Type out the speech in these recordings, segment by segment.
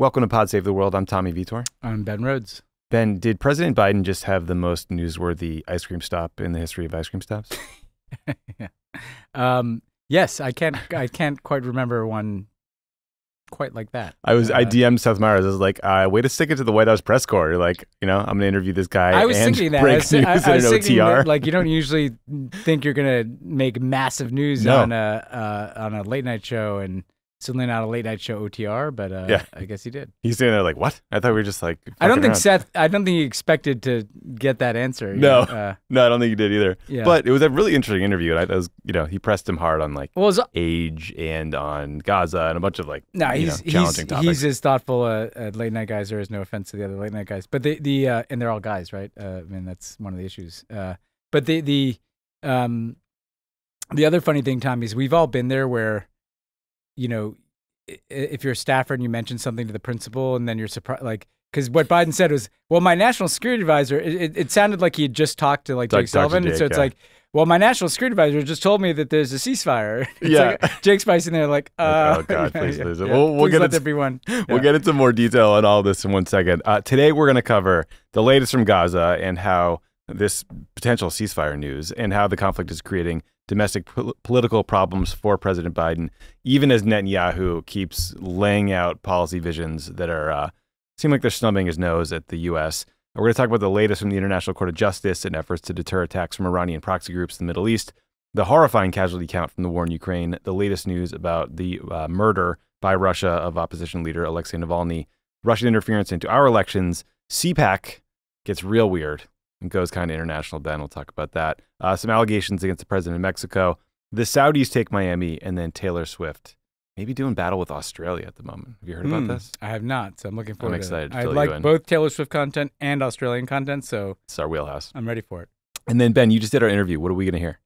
Welcome to Pod Save the World. I'm Tommy Vietor. I'm Ben Rhodes. Ben, did President Biden just have the most newsworthy ice cream stop in the history of ice cream stops? yeah. Um, yes, I can't. I can't quite remember one quite like that. I was. Uh, I DM'd Seth Meyers. I was like, uh, "Way to stick it to the White House press corps." You're like, you know, I'm going to interview this guy. I was and thinking that. I was, I, I was thinking that, like you don't usually think you're gonna make massive news No. on a uh, on a late night show, and certainly not a late night show OTR. But uh, Yeah. I guess he did. He's sitting there like, "What?" I thought we were just like. I don't think around. Seth. I don't think he expected to get that answer. No. know? Uh, No, I don't think he did either. yeah. But it was a really interesting interview, and I, I was, you know, he pressed him hard on like well, it's, age and on Gaza and a bunch of like, No, you he's know, he's challenging topics. he's as thoughtful uh, at late night guys. There is no offense to the other late night guys, but the the uh, and they're all guys, right? Uh, I mean, that's one of the issues. Uh, but the the um the other funny thing, Tommy, is we've all been there where, you know, if you're a staffer and you mention something to the principal, and then you're surprised, like. Because what Biden said was, well, my national security advisor. It, it, it sounded like he had just talked to like Jake Sullivan, and so it's yeah. like, well, my national security advisor just told me that there's a ceasefire. It's Yeah. like, Jake's pricing there like, uh, oh God, please, yeah, please. yeah. We'll- we'll get into- there be one. We'll get into more detail on all this in one second. Uh, today, we're going to cover the latest from Gaza and how this potential ceasefire news and how the conflict is creating domestic pol- political problems for President Biden, even as Netanyahu keeps laying out policy visions that are uh, seem like they're snubbing his nose at the U.S. We're going to talk about the latest from the International Court of Justice and efforts to deter attacks from Iranian proxy groups in the Middle East, the horrifying casualty count from the war in Ukraine, the latest news about the uh, murder by Russia of opposition leader Alexei Navalny, Russian interference into our elections, CPAC gets real weird and goes kind of international. Ben, we'll talk about that. Uh, some allegations against the president of Mexico, the Saudis take Miami, and then Taylor Swift maybe doing battle with Australia at the moment. Have you heard about Hmm, this? I have not, so I'm looking forward. excited to it. I like both Taylor Swift content and Australian content, so It's our wheelhouse. I'm ready for it. And then Ben, you just did our interview. What are we going to hear?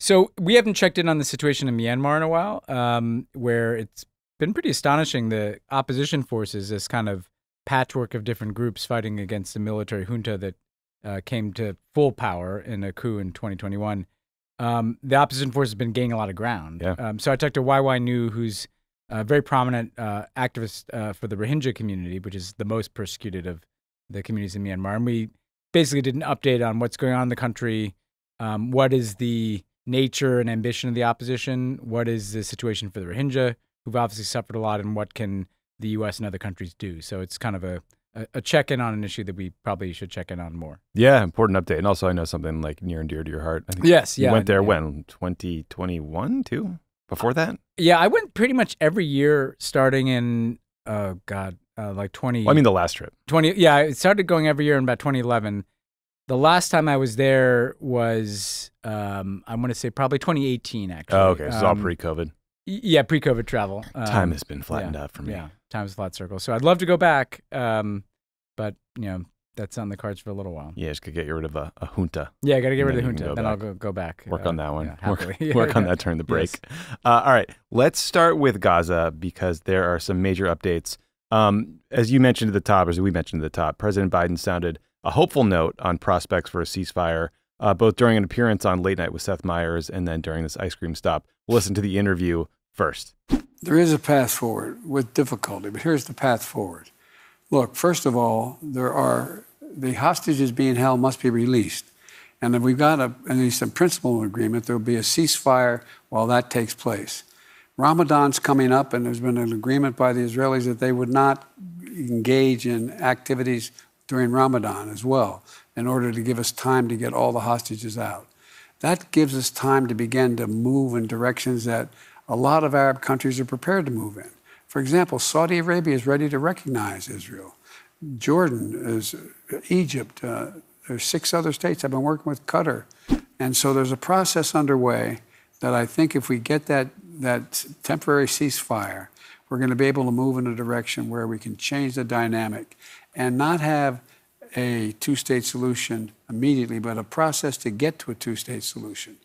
So we haven't checked in on the situation in Myanmar in a while, um, where it's been pretty astonishing. The opposition forces, this kind of patchwork of different groups fighting against the military junta that uh, came to full power in a coup in 2021. Um, the opposition force has been gaining a lot of ground. Yeah. Um, so I talked to Wai Wai Nu, who's a very prominent uh, activist uh, for the Rohingya community, which is the most persecuted of the communities in Myanmar. And we basically did an update on what's going on in the country, um, what is the nature and ambition of the opposition, what is the situation for the Rohingya, who've obviously suffered a lot, and what can the U.S. and other countries do. So it's kind of a, a, a check in on an issue that we probably should check in on more. Yeah, important update. And also, I know something like near and dear to your heart. I think Yes, you yeah. went there yeah. when 2021 too. Before that, Yeah, I went pretty much every year starting in, oh God, uh, like 20. well, I mean the last trip. 20 yeah i started going every year in about 2011 the last time i was there was um i'm going to say probably 2018 actually Oh, okay. So it's all Um, pre-COVID. yeah pre-covid travel um, Time has been flattened out for me. yeah time's flat circle so i'd love to go back um but you know that's on the cards for a little while Yeah, just could get rid of a, a junta. yeah i gotta get rid of the junta go then back. i'll go, go back Work uh, on that one. yeah, work. Yeah, work on that during the break. Yes. Uh, all right, let's start with Gaza because there are some major updates. Um, as you mentioned at the top, as we mentioned at the top, President Biden sounded a hopeful note on prospects for a ceasefire, uh, both during an appearance on Late Night with Seth Meyers and then during this ice cream stop. We'll listen to the interview first. There is a path forward with difficulty, but here's the path forward. Look, first of all, there are the hostages being held must be released. And if we've got a, at least a principle agreement, there will be a ceasefire while that takes place. Ramadan's coming up, and there's been an agreement by the Israelis that they would not engage in activities during Ramadan as well, in order to give us time to get all the hostages out. That gives us time to begin to move in directions that a lot of Arab countries are prepared to move in. For example, Saudi Arabia is ready to recognize Israel. Jordan is Egypt. Uh, there's six other states. I've been working with Qatar, and so there's a process underway that I think if we get that that temporary ceasefire, we're going to be able to move in a direction where we can change the dynamic and not have a two-state solution immediately, but a process to get to a two-state solution,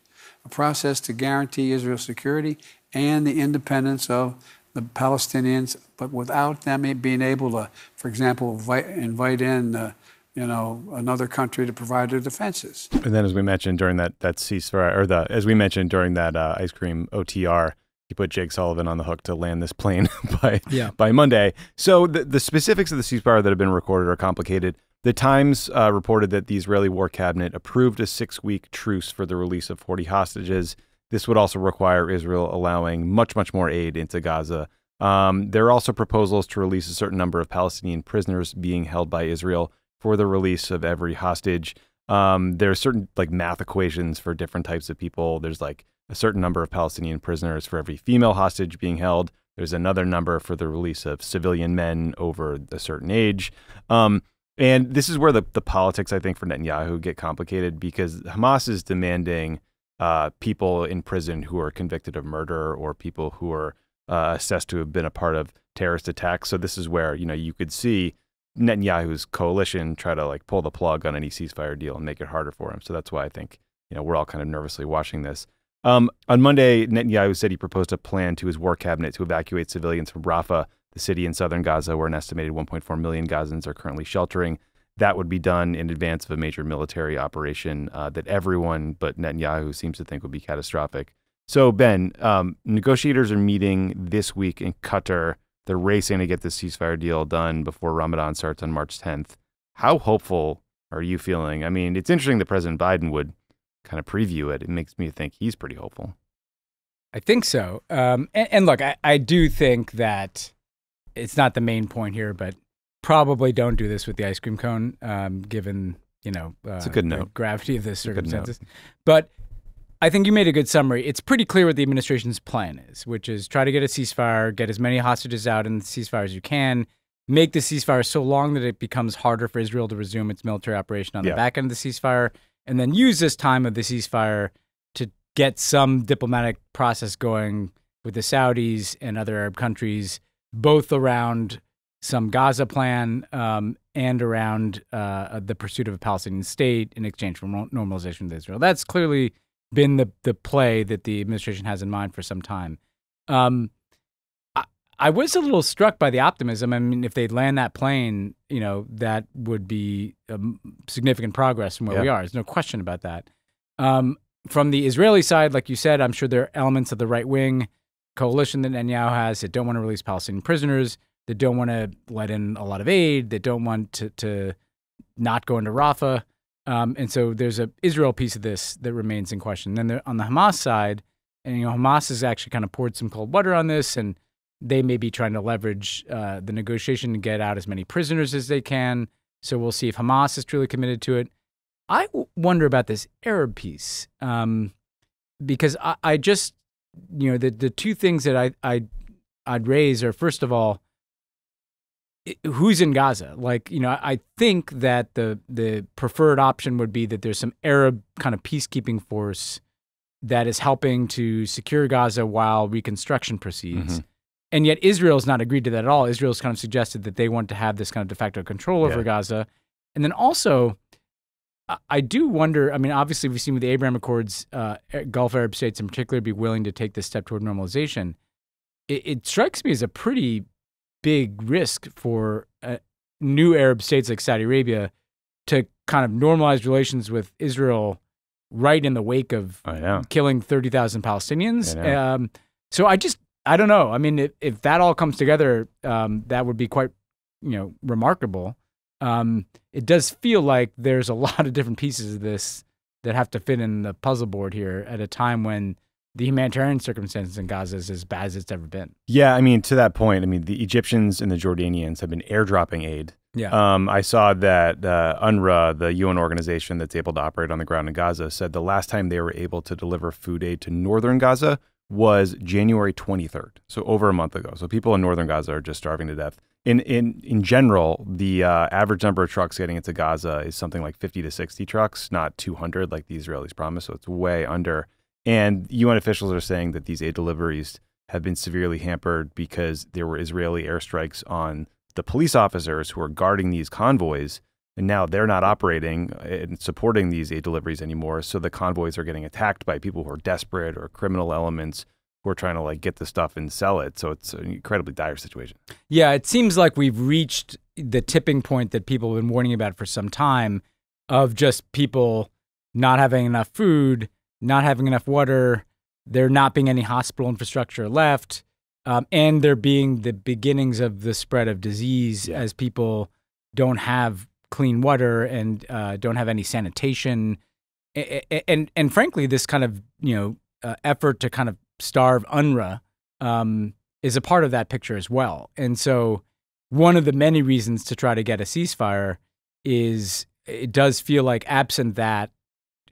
a process to guarantee Israel's security and the independence of the Palestinians, but without them being able to, for example, invite, invite in, uh, you know, another country to provide their defenses. And then, as we mentioned during that that ceasefire, or the as we mentioned during that uh, ice cream OTR, he put Jake Sullivan on the hook to land this plane by Yeah. by Monday. So the the specifics of the ceasefire that have been recorded are complicated. The Times uh, reported that the Israeli War Cabinet approved a six week truce for the release of 40 hostages. This would also require Israel allowing much, much more aid into Gaza. Um, there are also proposals to release a certain number of Palestinian prisoners being held by Israel for the release of every hostage. Um, there are certain like math equations for different types of people. There's like a certain number of Palestinian prisoners for every female hostage being held. There's another number for the release of civilian men over a certain age. Um, and this is where the, the politics, I think, for Netanyahu get complicated because Hamas is demanding uh, people in prison who are convicted of murder or people who are uh, assessed to have been a part of terrorist attacks. So this is where you know you could see Netanyahu's coalition try to like pull the plug on any ceasefire deal and make it harder for him. So that's why I think you know we're all kind of nervously watching this. Um, on Monday, Netanyahu said he proposed a plan to his war cabinet to evacuate civilians from Rafah, the city in southern Gaza, where an estimated 1.4 million Gazans are currently sheltering. That would be done in advance of a major military operation uh, that everyone but Netanyahu seems to think would be catastrophic. So, Ben, um, negotiators are meeting this week in Qatar. They're racing to get this ceasefire deal done before Ramadan starts on March 10th. How hopeful are you feeling? I mean, it's interesting that President Biden would kind of preview it. It makes me think he's pretty hopeful. I think so. Um, and, and look, I, I do think that it's not the main point here, but probably don't do this with the ice cream cone, um, given you know uh, It's a good the note. gravity of the circumstances. But I think you made a good summary. It's pretty clear what the administration's plan is, which is try to get a ceasefire, get as many hostages out in the ceasefire as you can, make the ceasefire so long that it becomes harder for Israel to resume its military operation on Yeah. the back end of the ceasefire, and then use this time of the ceasefire to get some diplomatic process going with the Saudis and other Arab countries, both around some Gaza plan um, and around uh, the pursuit of a Palestinian state in exchange for normalization with Israel. That's clearly been the the play that the administration has in mind for some time. Um, I, I was a little struck by the optimism. I mean, if they land that plane, you know, that would be um, significant progress from where we are. There's no question about that. Um, from the Israeli side, like you said, I'm sure there are elements of the right wing coalition that Netanyahu has that don't want to release Palestinian prisoners, that don't want to let in a lot of aid, that don't want to, to not go into Rafah. Um, and so there's a Israel piece of this that remains in question. Then on the Hamas side, and you know Hamas has actually kind of poured some cold water on this, and they may be trying to leverage uh, the negotiation to get out as many prisoners as they can. So we'll see if Hamas is truly committed to it. I wonder about this Arab piece um, because I, I just, you know, the the two things that I I I'd raise are first of all, who's in Gaza? Like, you know, I think that the the preferred option would be that there's some Arab kind of peacekeeping force that is helping to secure Gaza while reconstruction proceeds. Mhm. And yet Israel's not agreed to that at all. Israel's kind of suggested that they want to have this kind of de facto control over Yeah. Gaza. And then also, I- do wonder. I mean, obviously, we've seen with the Abraham Accords, uh, Gulf Arab states in particular be willing to take this step toward normalization. It, it strikes me as a pretty big risk for uh, new Arab states like Saudi Arabia to kind of normalize relations with Israel right in the wake of killing 30,000 Palestinians. I. Um, so I just, I don't know. I mean, if, if that all comes together, um, that would be quite, you know, remarkable. Um, it does feel like there's a lot of different pieces of this that have to fit in the puzzle board here at a time when the humanitarian circumstances in Gaza is as bad as it's ever been. Yeah, I mean, to that point, I mean, the Egyptians and the Jordanians have been airdropping aid. Yeah. Um, I saw that uh, UNRWA, the UN organization that's able to operate on the ground in Gaza, said the last time they were able to deliver food aid to northern Gaza was January 23rd, so over a month ago. So people in northern Gaza are just starving to death. In in in general, the uh, average number of trucks getting into Gaza is something like 50 to 60 trucks, not 200 like the Israelis promised. So it's way under. And UN officials are saying that these aid deliveries have been severely hampered because there were Israeli airstrikes on the police officers who are guarding these convoys. And now they're not operating and supporting these aid deliveries anymore. So the convoys are getting attacked by people who are desperate or criminal elements who are trying to like get the stuff and sell it. So it's an incredibly dire situation. Yeah, it seems like we've reached the tipping point that people have been warning about for some time of just people not having enough food, not having enough water, there not being any hospital infrastructure left, um, and there being the beginnings of the spread of disease Yeah. as people don't have clean water and uh, don't have any sanitation, A- a- and and frankly, this kind of you know uh, effort to kind of starve UNRWA um, is a part of that picture as well. And so, one of the many reasons to try to get a ceasefire is it does feel like absent that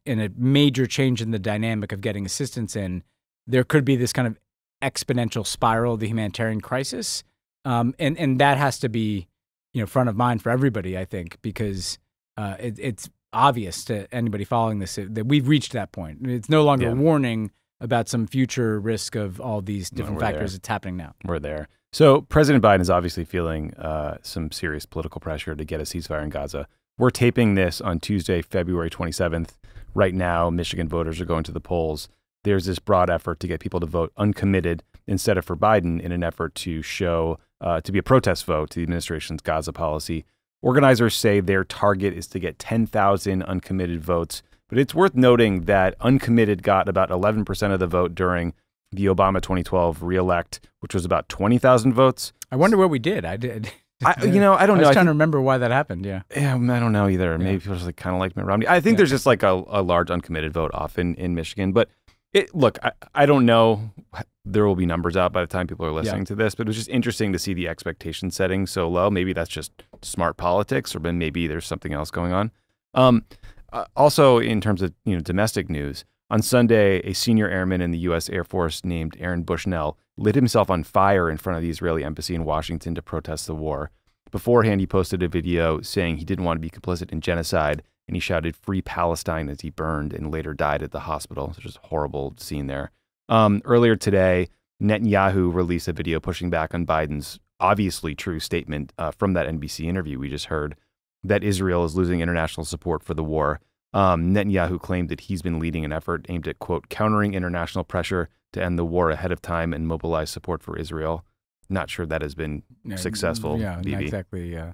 in a major change in the dynamic of getting assistance in, there could be this kind of exponential spiral of the humanitarian crisis. Um, and, and that has to be, you know, front of mind for everybody, I think, because uh, it, it's obvious to anybody following this that we've reached that point. It's no longer Yeah. a warning about some future risk of all these different we're factors there. that's happening now. We're there. So President Biden is obviously feeling uh, some serious political pressure to get a ceasefire in Gaza. We're taping this on Tuesday, February 27th. Right now, Michigan voters are going to the polls. There's this broad effort to get people to vote uncommitted instead of for Biden in an effort to show, uh, to be a protest vote to the administration's Gaza policy. Organizers say their target is to get 10,000 uncommitted votes, but it's worth noting that uncommitted got about 11% of the vote during the Obama 2012 reelect, which was about 20,000 votes. I wonder what we did. I did. I, you know, I don't I know. was I, trying think, to remember why that happened. Yeah. yeah, I don't know either. Maybe people just like kind of like Mitt Romney. I think Yeah. there's just like a, a large uncommitted vote off in, in Michigan. But it, look, I, I don't know. There will be numbers out by the time people are listening to this, but it was just interesting to see the expectation setting so low. Maybe that's just smart politics, or maybe there's something else going on. Um, uh, also, in terms of you know domestic news, on Sunday, a senior airman in the U.S. Air Force named Aaron Bushnell lit himself on fire in front of the Israeli embassy in Washington to protest the war. Beforehand, he posted a video saying he didn't want to be complicit in genocide, and he shouted "Free Palestine" as he burned and later died at the hospital. It's just a horrible scene there. Um, earlier today, Netanyahu released a video pushing back on Biden's obviously true statement uh, from that NBC interview we just heard that Israel is losing international support for the war. Um, Netanyahu claimed that he's been leading an effort aimed at, quote, countering international pressure to end the war ahead of time and mobilize support for Israel. Not sure that has been Yeah, successful, Yeah, not exactly. Uh,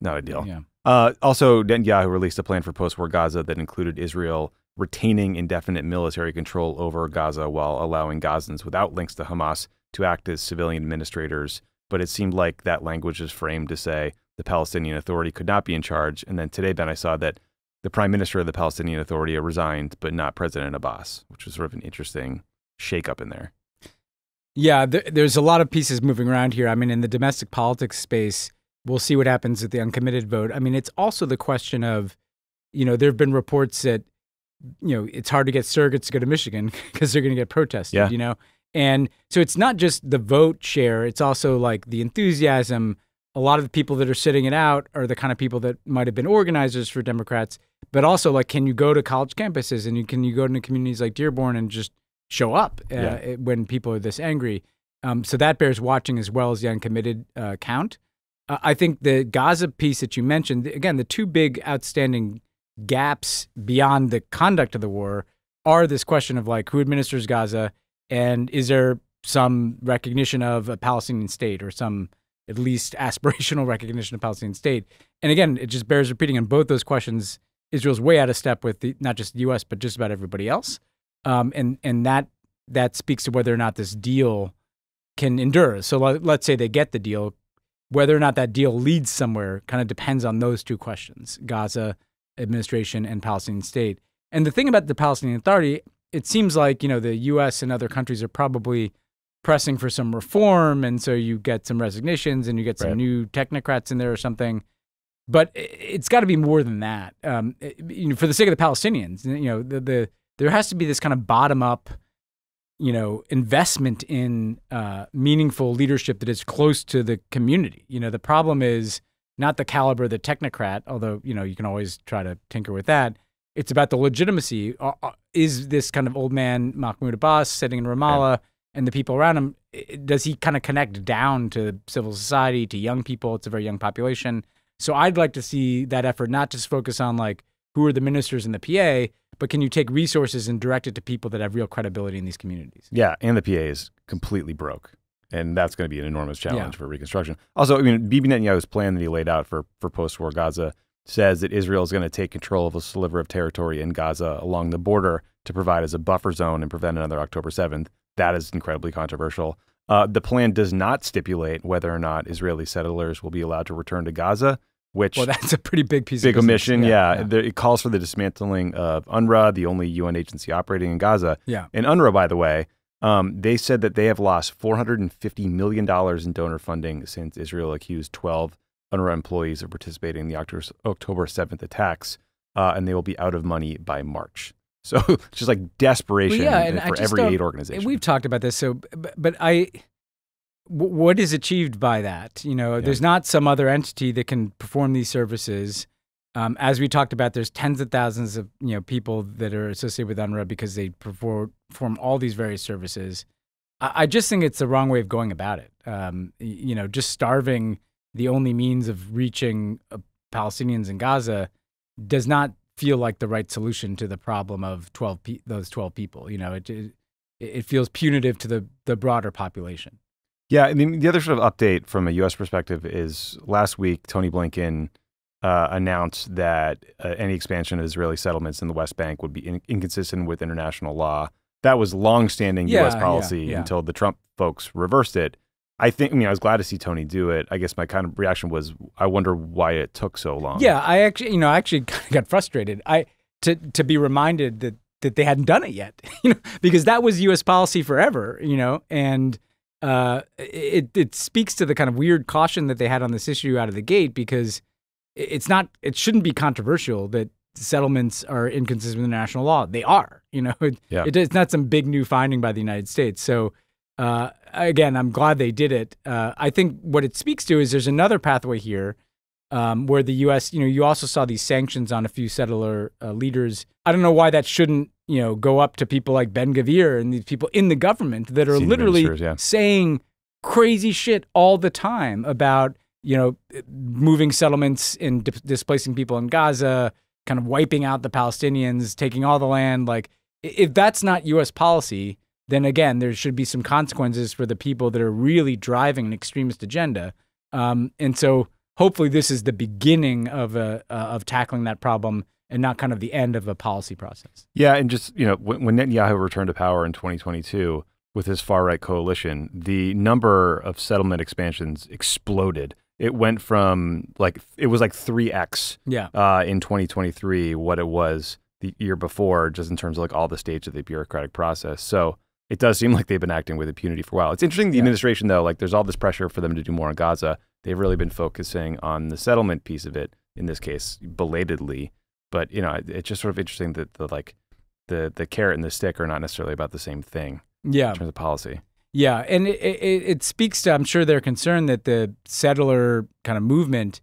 Not ideal. yeah. Uh, also, Netanyahu released a plan for post war Gaza that included Israel retaining indefinite military control over Gaza while allowing Gazans without links to Hamas to act as civilian administrators. But it seemed like that language is framed to say the Palestinian Authority could not be in charge. And then today, Ben, I saw that the prime minister of the Palestinian Authority resigned, but not President Abbas, which was sort of an interesting shakeup in there. Yeah, there, there's a lot of pieces moving around here. I mean, in the domestic politics space, we'll see what happens with the uncommitted vote. I mean, it's also the question of, you know, there have been reports that, you know, it's hard to get surrogates to go to Michigan because they're going to get protested, Yeah. you know? And so it's not just the vote share, it's also like the enthusiasm. A lot of the people that are sitting it out are the kind of people that might have been organizers for Democrats, but also like, can you go to college campuses and you can you go to communities like Dearborn and just show up uh, Yeah. it- when people are this angry? Um, so that bears watching as well as the uncommitted uh, count. Uh, I think the Gaza piece that you mentioned, again, the two big outstanding gaps beyond the conduct of the war are this question of like who administers Gaza and is there some recognition of a Palestinian state or some at least aspirational recognition of Palestinian state. And again, it just bears repeating on both those questions. Israel's way out of step with the, not just the U.S. but just about everybody else, um, and and that that speaks to whether or not this deal can endure. So let, let's say they get the deal, whether or not that deal leads somewhere kind of depends on those two questions: Gaza administration and Palestinian state. And the thing about the Palestinian Authority, it seems like you know the U.S. and other countries are probably pressing for some reform, and so you get some resignations and you get some Right. new technocrats in there or something. But it's got to be more than that. Um, you know, for the sake of the Palestinians, you know, the, the there has to be this kind of bottom up, you know, investment in uh, meaningful leadership that is close to the community. You know, the problem is not the caliber of the technocrat, although you know you can always try to tinker with that. It's about the legitimacy. Uh, uh, Is this kind of old man Mahmoud Abbas sitting in Ramallah and the people around him? Does he kind of connect down to civil society, to young people? It's a very young population. So I'd like to see that effort not just focus on like who are the ministers in the PA, but can you take resources and direct it to people that have real credibility in these communities? Yeah, and the PA is completely broke. And that's going to be an enormous challenge Yeah. for reconstruction. Also, I mean, Bibi Netanyahu's plan that he laid out for, for post war Gaza says that Israel is going to take control of a sliver of territory in Gaza along the border to provide as a buffer zone and prevent another October 7th. That is incredibly controversial. Uh, the plan does not stipulate whether or not Israeli settlers will be allowed to return to Gaza, which well, that's a pretty big piece. Big of omission, yeah. yeah. yeah. it calls for the dismantling of UNRWA, the only UN agency operating in Gaza. Yeah. And UNRWA, by the way, um, they said that they have lost 450 million dollars in donor funding since Israel accused 12 UNRWA employees of participating in the October 7th attacks, uh, and they will be out of money by March. So just like desperation well, yeah, for every aid organization. We've talked about this. So, but, but I, what is achieved by that? You know, yeah. there's not some other entity that can perform these services. Um, as we talked about, there's tens of thousands of you know people that are associated with UNRWA because they perform, perform all these various services. I, I, just think it's the wrong way of going about it. Um, you know, just starving the only means of reaching uh, Palestinians in Gaza does not feel like the right solution to the problem of 12 pe- those 12 people. You know, it, it, it feels punitive to the the broader population. Yeah, I mean, the other sort of update from a U.S. perspective is last week Tony Blinken uh, announced that uh, any expansion of Israeli settlements in the West Bank would be in- inconsistent with international law. That was longstanding yeah, U.S. policy yeah, yeah. until the Trump folks reversed it. I think. I mean, I was glad to see Tony do it. I guess my kind of reaction was, I wonder why it took so long. Yeah, I actually, you know, I actually kind of got frustrated. I to to be reminded that that they hadn't done it yet, you know, because that was U.S. policy forever, you know, and uh, it it speaks to the kind of weird caution that they had on this issue out of the gate because it's not, it shouldn't be controversial that settlements are inconsistent with international law. They are, you know, it, yeah. it, it's not some big new finding by the United States. So uh, again, I'm glad they did it. Uh, I think what it speaks to is there's another pathway here um, where the U.S. You know, you also saw these sanctions on a few settler uh, leaders. I don't know why that shouldn't you know go up to people like Ben Gvir and these people in the government that are Senior literally yeah. saying crazy shit all the time about you know moving settlements and di- displacing people in Gaza, kind of wiping out the Palestinians, taking all the land. Like if that's not U.S. policy then again, there should be some consequences for the people that are really driving an extremist agenda. Um, and so hopefully this is the beginning of a uh, of tackling that problem and not kind of the end of a policy process. Yeah, and just you know when, when Netanyahu returned to power in 2022 with his far right coalition, the number of settlement expansions exploded. It went from like it was like three x yeah uh, in 2023 what it was the year before, just in terms of like all the stages of the bureaucratic process. So it does seem like they've been acting with impunity for a while. It's interesting the yeah. administration though, like there's all this pressure for them to do more in Gaza. They've really been focusing on the settlement piece of it in this case, belatedly. But you know, it, it's just sort of interesting that the like the the carrot and the stick are not necessarily about the same thing. Yeah, in terms of policy. Yeah, and it, it, it speaks to I'm sure they're concerned that the settler kind of movement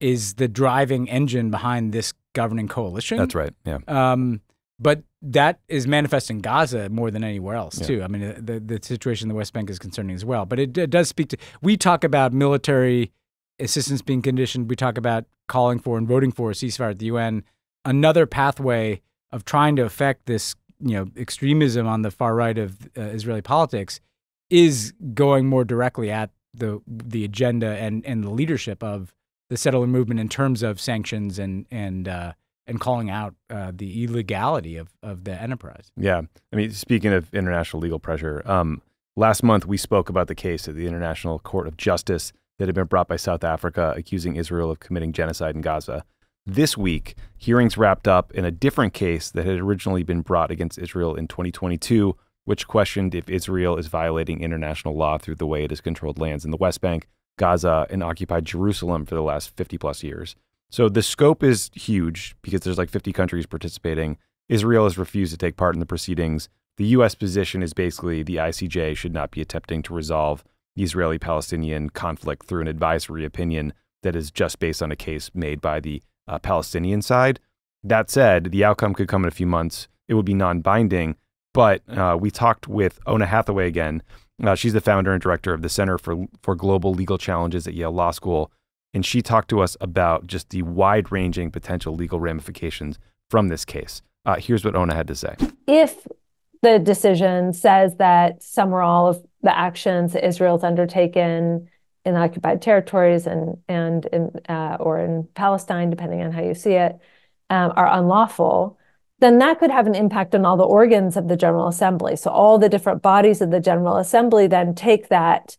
is the driving engine behind this governing coalition. That's right. Yeah. Um, but that is manifest in Gaza more than anywhere else, yeah. too. I mean, the, the situation in the West Bank is concerning as well. But it, it, does speak to, we talk about military assistance being conditioned. We talk about calling for and voting for a ceasefire at the UN. Another pathway of trying to affect this, you know, extremism on the far right of uh, Israeli politics is going more directly at the the agenda and, and the leadership of the settler movement in terms of sanctions and and uh, and calling out uh, the illegality of, of the enterprise. Yeah. I mean, speaking of international legal pressure, um, last month we spoke about the case at the International Court of Justice that had been brought by South Africa accusing Israel of committing genocide in Gaza. This week, hearings wrapped up in a different case that had originally been brought against Israel in 2022, which questioned if Israel is violating international law through the way it has controlled lands in the West Bank, Gaza, and occupied Jerusalem for the last 50 plus years. So the scope is huge because there's like 50 countries participating. Israel has refused to take part in the proceedings. The U.S. position is basically the ICJ should not be attempting to resolve the Israeli Palestinian conflict through an advisory opinion that is just based on a case made by the uh, Palestinian side. That said, the outcome could come in a few months. It would be non binding. But uh, we talked with Oona Hathaway again. Uh, she's the founder and director of the Center for, for Global Legal Challenges at Yale Law School and she talked to us about just the wide ranging potential legal ramifications from this case. Uh, here's what Oona had to say. If the decision says that some or all of the actions Israel's undertaken in occupied territories and and in uh, or in Palestine, depending on how you see it, um, are unlawful, then that could have an impact on all the organs of the General Assembly. So all the different bodies of the General Assembly then take that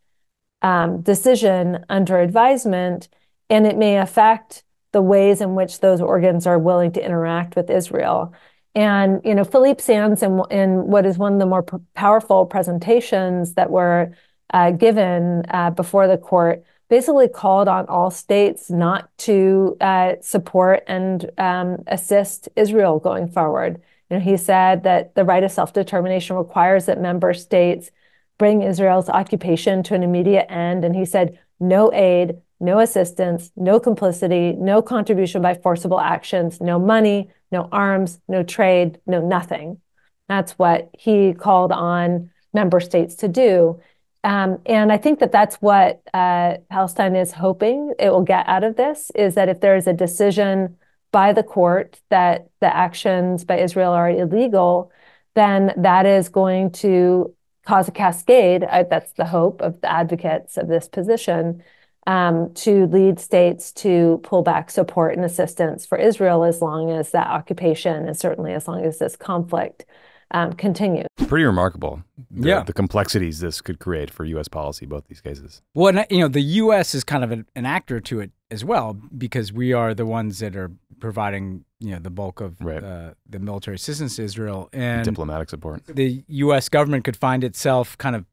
um, decision under advisement, and it may affect the ways in which those organs are willing to interact with Israel. And you know, Philippe Sands, in, in what is one of the more p- powerful presentations that were uh, given uh, before the court, basically called on all states not to uh, support and um, assist Israel going forward. You know, he said that the right of self-determination requires that member states bring Israel's occupation to an immediate end. And he said, no aid, no assistance, no complicity, no contribution by forcible actions, no money, no arms, no trade, no nothing. That's what he called on member states to do. Um, and I think that that's what uh, Palestine is hoping it will get out of this is that if there is a decision by the court that the actions by Israel are illegal, then that is going to cause a cascade. Uh, that's the hope of the advocates of this position um, to lead states to pull back support and assistance for Israel as long as that occupation and certainly as long as this conflict um, continue. Pretty remarkable. The, Yeah. the complexities this could create for U.S. policy, both these cases. Well, and, you know, the U.S. is kind of an, an actor to it as well because we are the ones that are providing, you know, the bulk of Right. uh, the military assistance to Israel, and Diplomatic support. the U.S. government could find itself kind of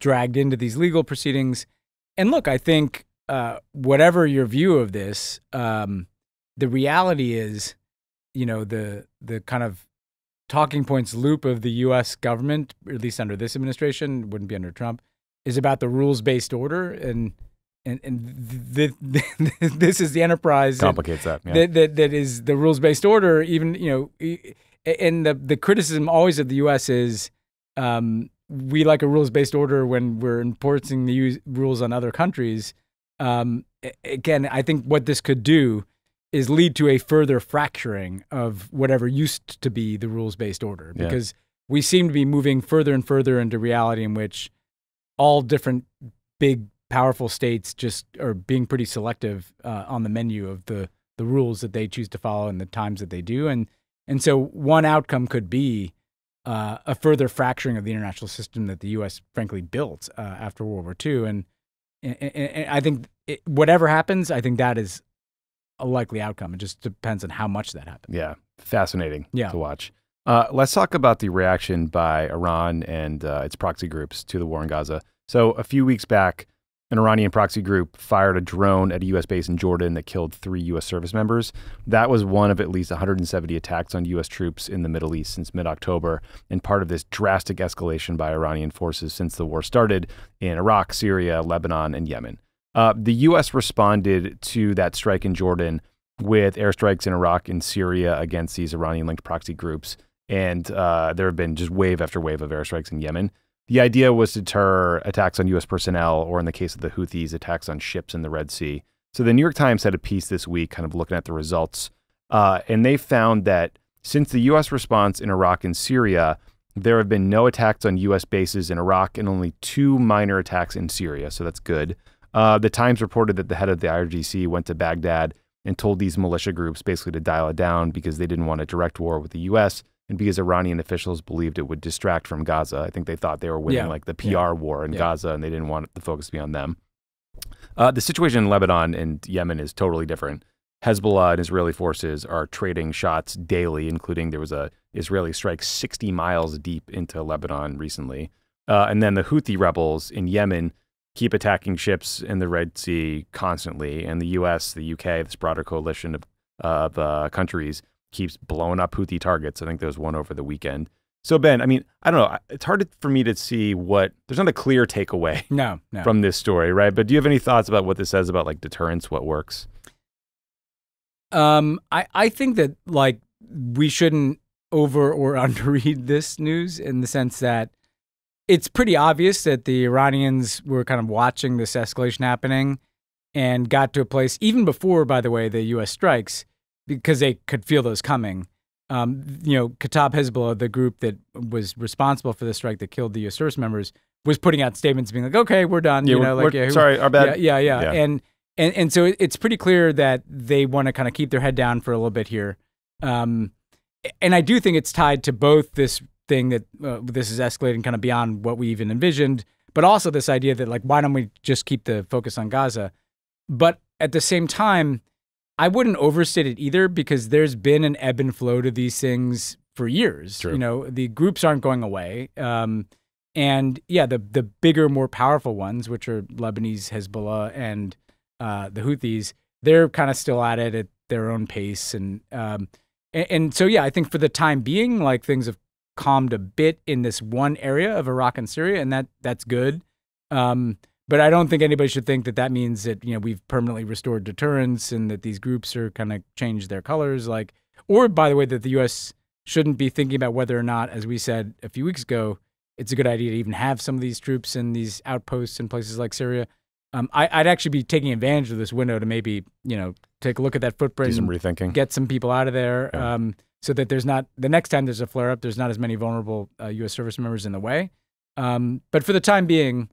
dragged into these legal proceedings. And look, I think uh, whatever your view of this, um, the reality is, you know, the the kind of talking points loop of the U.S. government, at least under this administration, wouldn't be under Trump, is about the rules based order and. And, and th- th- this is the enterprise Complicates that. Yeah. that, that that is the rules based order. Even you know, and the the criticism always of the U.S. is um, we like a rules based order when we're enforcing the use, rules on other countries. Um, again, I think what this could do is lead to a further fracturing of whatever used to be the rules based order Yeah. because we seem to be moving further and further into reality in which all different big powerful states just are being pretty selective uh, on the menu of the the rules that they choose to follow and the times that they do and and so one outcome could be uh, a further fracturing of the international system that the U.S. frankly built uh, after World War II and, and, and- I think it, whatever happens I think that is a likely outcome it just depends on how much that happens Yeah, fascinating Yeah. to watch. Uh, let's talk about the reaction by Iran and uh, its proxy groups to the war in Gaza. So, a few weeks back, an Iranian proxy group fired a drone at a U.S. base in Jordan that killed three U.S. service members. That was one of at least 170 attacks on U.S. troops in the Middle East since mid October, and part of this drastic escalation by Iranian forces since the war started in Iraq, Syria, Lebanon, and Yemen. Uh, the U.S. responded to that strike in Jordan with airstrikes in Iraq and Syria against these Iranian linked proxy groups. And uh, there have been just wave after wave of airstrikes in Yemen. The idea was to deter attacks on U.S. personnel, or in the case of the Houthis, attacks on ships in the Red Sea. So the New York Times had a piece this week kind of looking at the results. Uh, and they found that since the U.S. response in Iraq and Syria, there have been no attacks on U.S. bases in Iraq and only two minor attacks in Syria. So that's good. Uh, the Times reported that the head of the IRGC went to Baghdad and told these militia groups basically to dial it down because they didn't want a direct war with the U.S. and because Iranian officials believed it would distract from Gaza. I think they thought they were winning Yeah. like the PR Yeah. war in Yeah. Gaza and they didn't want the focus to be on them. Uh, the situation in Lebanon and Yemen is totally different. Hezbollah and Israeli forces are trading shots daily, including there was a Israeli strike 60 miles deep into Lebanon recently. Uh, and then the Houthi rebels in Yemen keep attacking ships in the Red Sea constantly. And the US, the UK, this broader coalition of, of uh, countries keeps blowing up Houthi targets. I think there was one over the weekend. So, Ben, I mean, I don't know. It's hard for me to see what, there's not a clear takeaway no no from this story, right? But do you have any thoughts about what this says about like deterrence, what works? Um, I, I think that like we shouldn't over or underread this news in the sense that it's pretty obvious that the Iranians were kind of watching this escalation happening and got to a place even before, by the way, the U.S. strikes because they could feel those coming. Um, you know, Kataib Hezbollah, the group that was responsible for the strike that killed the U.S. service members, was putting out statements being like, "Okay, we're done." you know, like, yeah, sorry, our bad. yeah, yeah, yeah. Yeah. And and and so it's pretty clear that they want to kind of keep their head down for a little bit here. Um, and I do think it's tied to both this thing that uh, this is escalating kind of beyond what we even envisioned, but also this idea that like why don't we just keep the focus on Gaza? But at the same time, I wouldn't overstate it either because there's been an ebb and flow to these things for years. True. You know, the groups aren't going away. Um, and yeah, the the bigger, more powerful ones, which are Lebanese Hezbollah and uh, the Houthis, they're kind of still at it at their own pace. And, um, and and so yeah, I think for the time being, like things have calmed a bit in this one area of Iraq and Syria, and that that's good. Um, but I don't think anybody should think that that means that you know we've permanently restored deterrence and that these groups are kind of changed their colors. Like, or by the way, that the U.S. shouldn't be thinking about whether or not, as we said a few weeks ago, it's a good idea to even have some of these troops in these outposts in places like Syria. Um, I, would actually be taking advantage of this window to maybe you know take a look at that footprint, Do some rethinking. get some people out of there, Yeah. um, so that there's not the next time there's a flare up, there's not as many vulnerable uh, U.S. service members in the way. Um, but for the time being,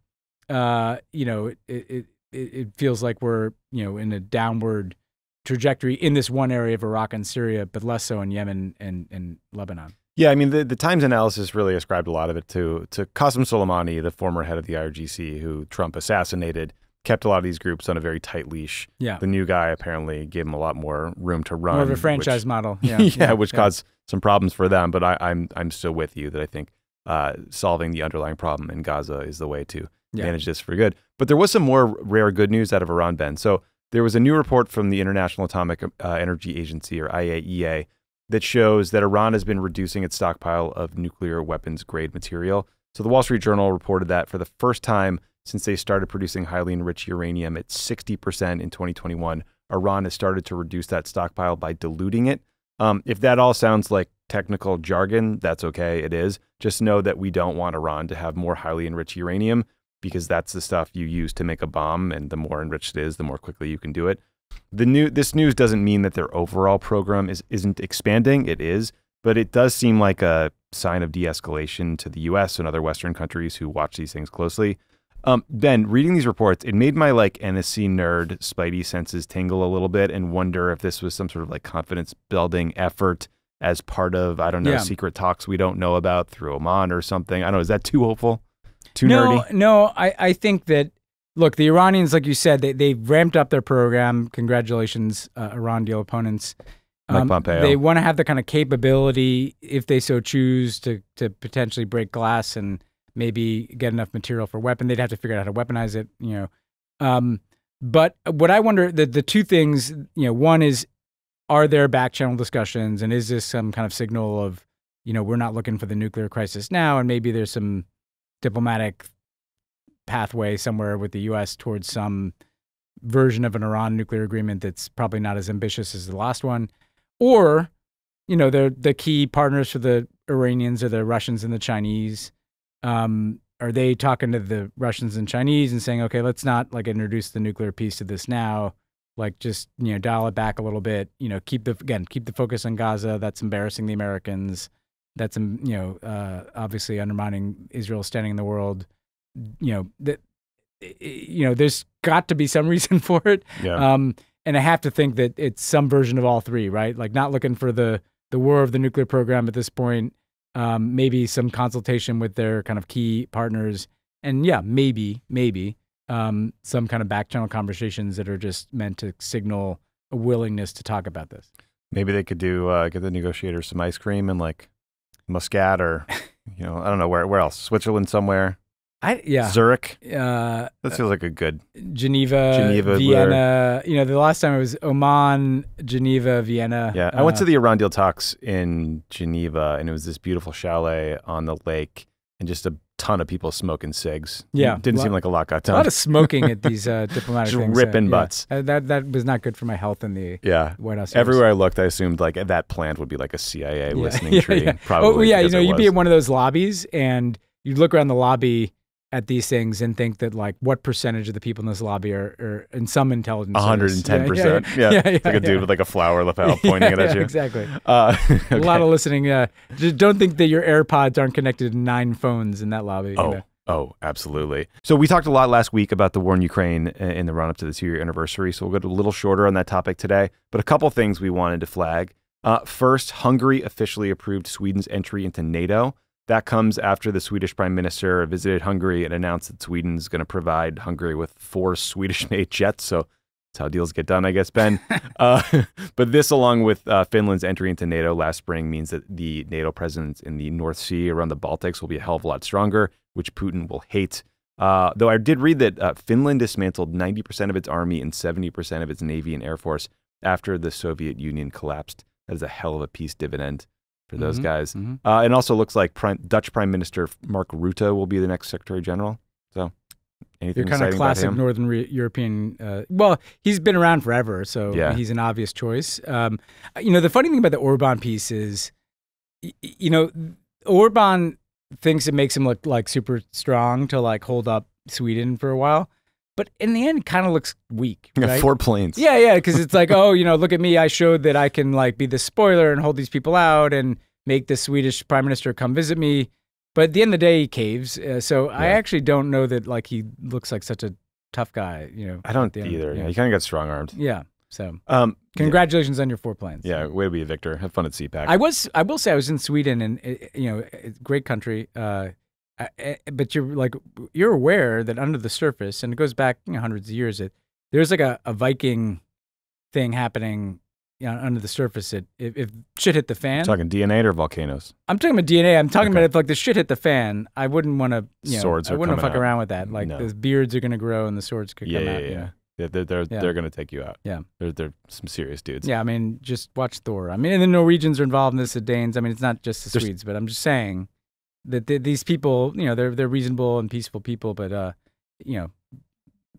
uh, you know, it, it it feels like we're you know in a downward trajectory in this one area of Iraq and Syria, but less so in Yemen and and Lebanon. Yeah, I mean the, the Times analysis really ascribed a lot of it to to Qasem Soleimani, the former head of the IRGC, who Trump assassinated, kept a lot of these groups on a very tight leash. Yeah, The new guy apparently gave him a lot more room to run. more of a which- franchise model. yeah, Yeah, which caused some problems for them. But I, I'm I'm still with you that I think uh, solving the underlying problem in Gaza is the way to Yeah. manage this for good. But there was some more rare good news out of Iran, Ben. So there was a new report from the International Atomic uh, Energy Agency, or IAEA, that shows that Iran has been reducing its stockpile of nuclear weapons grade material. So the Wall Street Journal reported that for the first time since they started producing highly enriched uranium at 60% in 2021, Iran has started to reduce that stockpile by diluting it. Um, if that all sounds like technical jargon, that's okay. It is. Just know that we don't want Iran to have more highly enriched uranium because that's the stuff you use to make a bomb, and the more enriched it is, the more quickly you can do it. The new this news doesn't mean that their overall program is isn't expanding. It is, but it does seem like a sign of de-escalation to the U.S. and other Western countries who watch these things closely. Um, ben, reading these reports, it made my like NSC nerd spidey senses tingle a little bit and wonder if this was some sort of like confidence building effort as part of I don't know Yeah. secret talks we don't know about through Oman or something. I don't know. Is that too hopeful? Too no, nerdy? no. I, I think that look, the Iranians, like you said, they they ramped up their program. Congratulations, uh, Iran deal opponents. Mike Pompeo. They want to have the kind of capability, if they so choose, to to potentially break glass and maybe get enough material for weapon. They'd have to figure out how to weaponize it, you know. Um, but what I wonder, the the two things, you know, one is, are there back channel discussions, and is this some kind of signal of, you know, we're not looking for the nuclear crisis now, and maybe there's some diplomatic pathway somewhere with the U.S. towards some version of an Iran nuclear agreement that's probably not as ambitious as the last one, or you know, the the key partners for the Iranians are the Russians and the Chinese. Um, are they talking to the Russians and Chinese and saying, okay, let's not like introduce the nuclear piece to this now, like just you know dial it back a little bit, you know, keep the again keep the focus on Gaza. That's embarrassing the Americans. That's um, you know uh, obviously undermining Israel's standing in the world. You know that you know there's got to be some reason for it. Yeah. Um, and I have to think that it's some version of all three, right? Like not looking for the the war of the nuclear program at this point. Um, maybe some consultation with their kind of key partners, and yeah, maybe maybe um, some kind of back channel conversations that are just meant to signal a willingness to talk about this. Maybe they could do uh, get the negotiators some ice cream and like Muscat or you know I don't know where where else Switzerland somewhere I yeah. Zurich Uh, that feels like a good Geneva, Geneva, Vienna. You know, the last time it was Oman, Geneva, Vienna. yeah I went Uh, to the Iran deal talks in Geneva and it was this beautiful chalet on the lake and just a ton of people smoking cigs Yeah. didn't Lo- seem like a lot got a lot of smoking at these uh, diplomatic Just things. ripping yeah. butts. Uh, that that was not good for my health in the yeah White House. everywhere I looked I assumed like that plant would be like a CIA Yeah, listening yeah, tree yeah. probably oh yeah, you know, you'd be in one of those lobbies and you'd look around the lobby at these things and think that like what percentage of the people in this lobby are, are in some intelligence. 110%. Yeah, Yeah. yeah, It's like a dude with like a flower lapel pointing it at yeah, you. Exactly. Uh, A lot of listening. Uh, just don't think that your AirPods aren't connected to nine phones in that lobby. you Oh, know. oh, absolutely. So we talked a lot last week about the war in Ukraine in the run up to the two year anniversary. So we'll go a little shorter on that topic today. But a couple things we wanted to flag. Uh, first, Hungary officially approved Sweden's entry into NATO. That comes after the Swedish prime minister visited Hungary and announced that Sweden's going to provide Hungary with four Swedish made jets. So that's how deals get done, I guess, Ben. uh, but this, along with uh, Finland's entry into NATO last spring, means that the NATO presence in the North Sea around the Baltics will be a hell of a lot stronger, which Putin will hate. Uh, though I did read that uh, Finland dismantled 90% of its army and 70% of its navy and air force after the Soviet Union collapsed. That is a hell of a peace dividend for those Mhm, guys. mhm. Uh, and also looks like Prime, Dutch Prime Minister Mark Rutte will be the next Secretary General. So, anything You're kind of classic? Northern re- European. Uh, well, he's been around forever, so Yeah. he's an obvious choice. Um, you know, the funny thing about the Orban piece is, you know, Orban thinks it makes him look like super strong to like hold up Sweden for a while, but in the end, kind of looks weak. Yeah, right? four planes. Yeah, yeah, because it's like, oh, you know, look at me. I showed that I can like be the spoiler and hold these people out and make the Swedish prime minister come visit me. But at the end of the day, he caves. Uh, so I actually don't know that like he looks like such a tough guy. You know, I don't at the end. either. Yeah. Yeah. he kind of got strong armed. yeah. So Um, congratulations on your four planes. yeah, way to be a victor. Have fun at CPAC. I was. I will say I was in Sweden, and uh, you know, great country. Uh, but you're like you're aware that under the surface, and it goes back you know, hundreds of years. That there's like a, a Viking thing happening you know, under the surface. That if, if shit hit the fan, talking DNA or volcanoes. I'm talking about DNA. I'm talking Okay. about if like the shit hit the fan, I wouldn't want to. You know, Swords I wouldn't fuck out. around with that. Like No. the beards are gonna grow and the swords could Yeah, come yeah, out. yeah. know? Yeah, they're they're, Yeah. they're going to take you out. Yeah. they're they're some serious dudes. Yeah, I mean, just watch Thor. I mean, and the Norwegians are involved in this, the Danes. I mean, it's not just the There's- Swedes, but I'm just saying that th- these people, you know, they're they're reasonable and peaceful people, but uh, you know,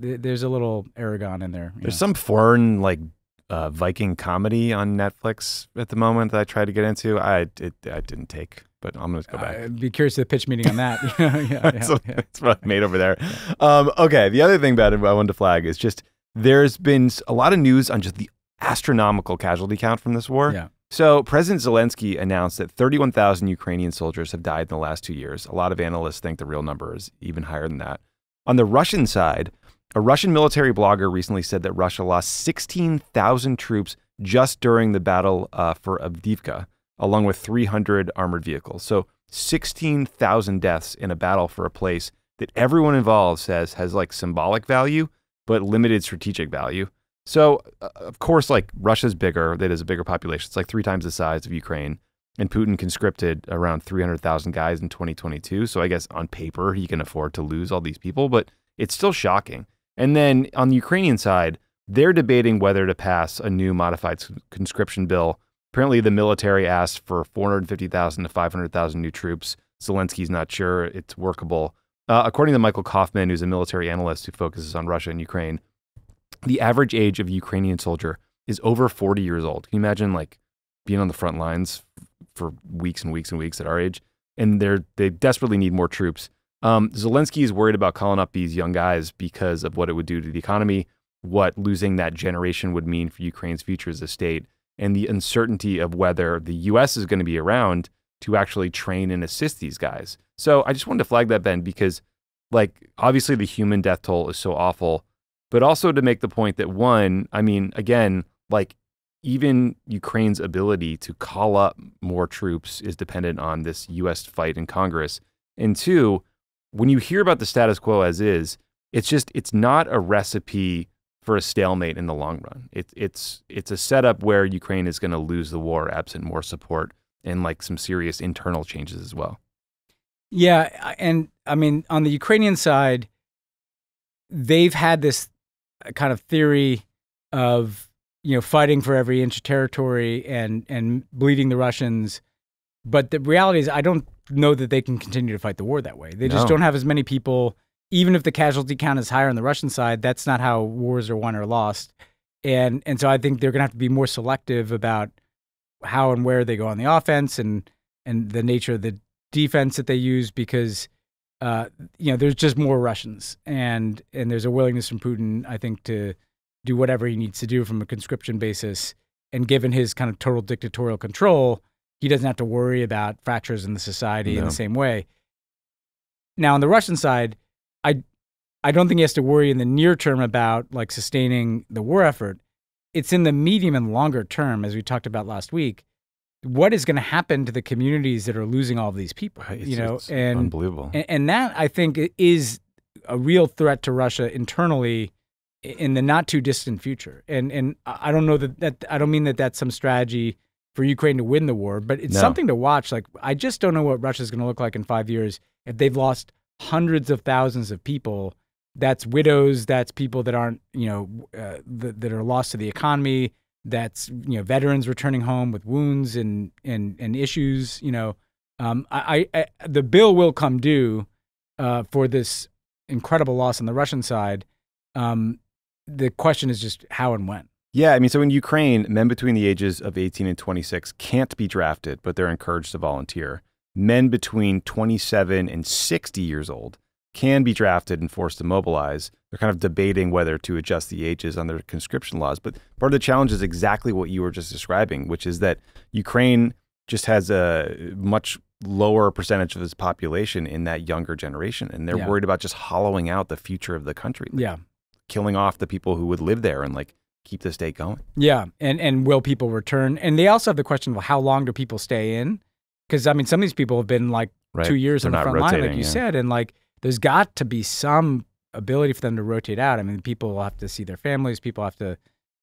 th- there's a little Aragon in there. There's know. some foreign like uh, Viking comedy on Netflix at the moment that I tried to get into. I it, I didn't take, but I'm going to go back. I'd be curious to the pitch meeting on that. yeah, yeah, that's, what, yeah. that's what I made over there. Um, okay, the other thing about I wanted to flag is just there's been a lot of news on just the astronomical casualty count from this war. Yeah. So President Zelensky announced that 31,000 Ukrainian soldiers have died in the last two years. A lot of analysts think the real number is even higher than that. On the Russian side, a Russian military blogger recently said that Russia lost 16,000 troops just during the battle uh, for Avdiivka, along with 300 armored vehicles. So 16,000 deaths in a battle for a place that everyone involved says has like symbolic value, but limited strategic value. So, uh, of course, like Russia's bigger, that is a bigger population. It's like three times the size of Ukraine. And Putin conscripted around 300,000 guys in 2022. So, I guess on paper, he can afford to lose all these people, but it's still shocking. And then on the Ukrainian side, they're debating whether to pass a new modified conscription bill. Apparently, the military asked for 450,000 to 500,000 new troops. Zelensky's not sure it's workable. Uh, according to Michael Kofman, who's a military analyst who focuses on Russia and Ukraine, the average age of a Ukrainian soldier is over 40 years old. Can you imagine like being on the front lines for weeks and weeks and weeks at our age? And they're they desperately need more troops. Um, Zelensky is worried about calling up these young guys because of what it would do to the economy, what losing that generation would mean for Ukraine's future as a state, and the uncertainty of whether the U.S. is going to be around to actually train and assist these guys. So I just wanted to flag that, Ben, because like obviously the human death toll is so awful, but also to make the point that one, I mean, again, like even Ukraine's ability to call up more troops is dependent on this U.S. fight in Congress. And two, when you hear about the status quo as is, it's just it's not a recipe for a stalemate in the long run. It's it's it's a setup where Ukraine is going to lose the war absent more support and like some serious internal changes as well. Yeah, and I mean, on the Ukrainian side, they've had this kind of theory of you know fighting for every inch of territory and and bleeding the Russians, but the reality is, I don't know that they can continue to fight the war that way. They just don't have as many people. Even if the casualty count is higher on the Russian side, that's not how wars are won or lost. And and so I think they're going to have to be more selective about how and where they go on the offense and and the nature of the defense that they use because uh, you know there's just more Russians and and there's a willingness from Putin I think to do whatever he needs to do from a conscription basis and given his kind of total dictatorial control he doesn't have to worry about fractures in the society in the same way. Now on the Russian side, I I don't think he has to worry in the near term about like sustaining the war effort. It's in the medium and longer term, as we talked about last week, what is going to happen to the communities that are losing all of these people? It's, you know, and unbelievable. and, and that I think is a real threat to Russia internally in the not too distant future. And and I don't know that, that I don't mean that that's some strategy for Ukraine to win the war, but it's No. something to watch. Like I just don't know what Russia's going to look like in five years if they've lost hundreds of thousands of people. That's widows. That's people that aren't you know uh, that, that are lost to the economy. That's you know veterans returning home with wounds and and and issues. You know, um, I, I, the bill will come due uh, for this incredible loss on the Russian side. Um, the question is just how and when. Yeah, I mean, so in Ukraine, men between the ages of 18 and 26 can't be drafted, but they're encouraged to volunteer. Men between 27 and 60 years old can be drafted and forced to mobilize. They're kind of debating whether to adjust the ages on their conscription laws. But part of the challenge is exactly what you were just describing, which is that Ukraine just has a much lower percentage of its population in that younger generation. And they're Yeah. worried about just hollowing out the future of the country, Yeah, killing off the people who would live there and like keep the state going. yeah, and and will people return? And they also have the question of how long do people stay in? Because I mean, some of these people have been like Right. two years They're on the front line, like you yeah. said, and like there's got to be some ability for them to rotate out. I mean, people have to see their families. People have to.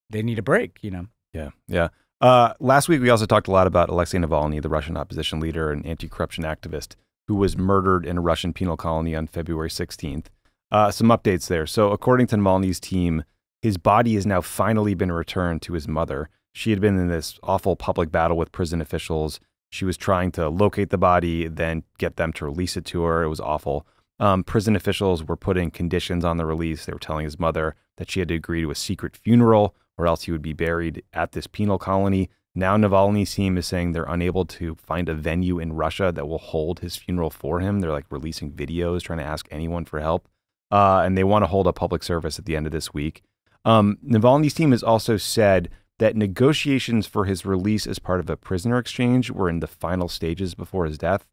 They need a break. You know. Yeah, yeah. Uh, last week, we also talked a lot about Alexei Navalny, the Russian opposition leader and anti corruption activist who was murdered in a Russian penal colony on February 16th. Uh, some updates there. So, according to Navalny's team, his body has now finally been returned to his mother. She had been in this awful public battle with prison officials. She was trying to locate the body, then get them to release it to her. It was awful. Um, prison officials were putting conditions on the release. They were telling his mother that she had to agree to a secret funeral or else he would be buried at this penal colony. Now, Navalny's team is saying they're unable to find a venue in Russia that will hold his funeral for him. They're like releasing videos, trying to ask anyone for help. Uh, and they want to hold a public service at the end of this week. Um, Navalny's team has also said that negotiations for his release as part of a prisoner exchange were in the final stages before his death.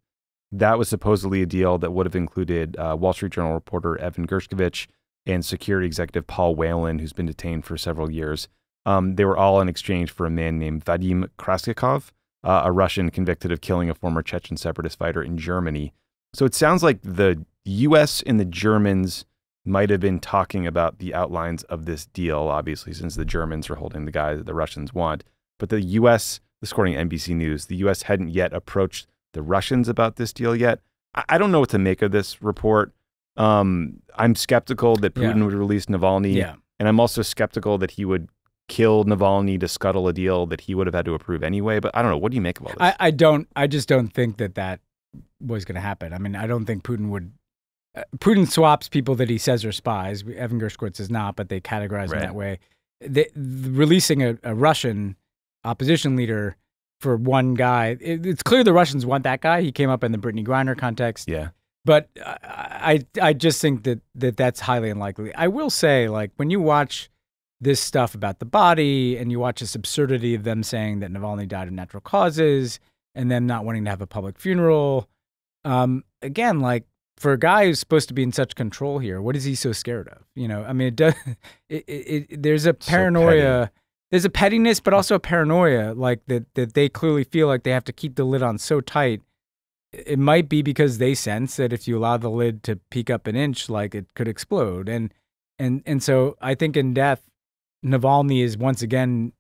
That was supposedly a deal that would have included uh, Wall Street Journal reporter Evan Gershkovich and security executive Paul Whelan, who's been detained for several years. Um, they were all in exchange for a man named Vadim Krasikov, uh, a Russian convicted of killing a former Chechen separatist fighter in Germany. So it sounds like the U.S. and the Germans might have been talking about the outlines of this deal, obviously, since the Germans are holding the guy that the Russians want. But the U.S., according to NBC News, the U.S. hadn't yet approached the Russians about this deal yet. I, I don't know what to make of this report. Um, I'm skeptical that Yeah. Putin would release Navalny. Yeah. And I'm also skeptical that he would kill Navalny to scuttle a deal that he would have had to approve anyway. But I don't know. What do you make of all this? I, I don't. I just don't think that that was going to happen. I mean, I don't think Putin would. Uh, Putin swaps people that he says are spies. Evan Gershkovich is not, but they categorize him that way. The, the- releasing a, a Russian opposition leader for one guy, it, it's clear the Russians want that guy. He came up in the Brittany Griner context. yeah. but I, I I just think that, that that's highly unlikely. I will say, like when you watch this stuff about the body and you watch this absurdity of them saying that Navalny died of natural causes and them not wanting to have a public funeral, um, again, like for a guy who's supposed to be in such control here, what is he so scared of? You know, I mean, it does. It, it, it, there's a So paranoia. There's a pettiness, but also a paranoia, like that that they clearly feel like they have to keep the lid on so tight it might be because they sense that if you allow the lid to peek up an inch, like it could explode. And and and so I think in death, Navalny is once again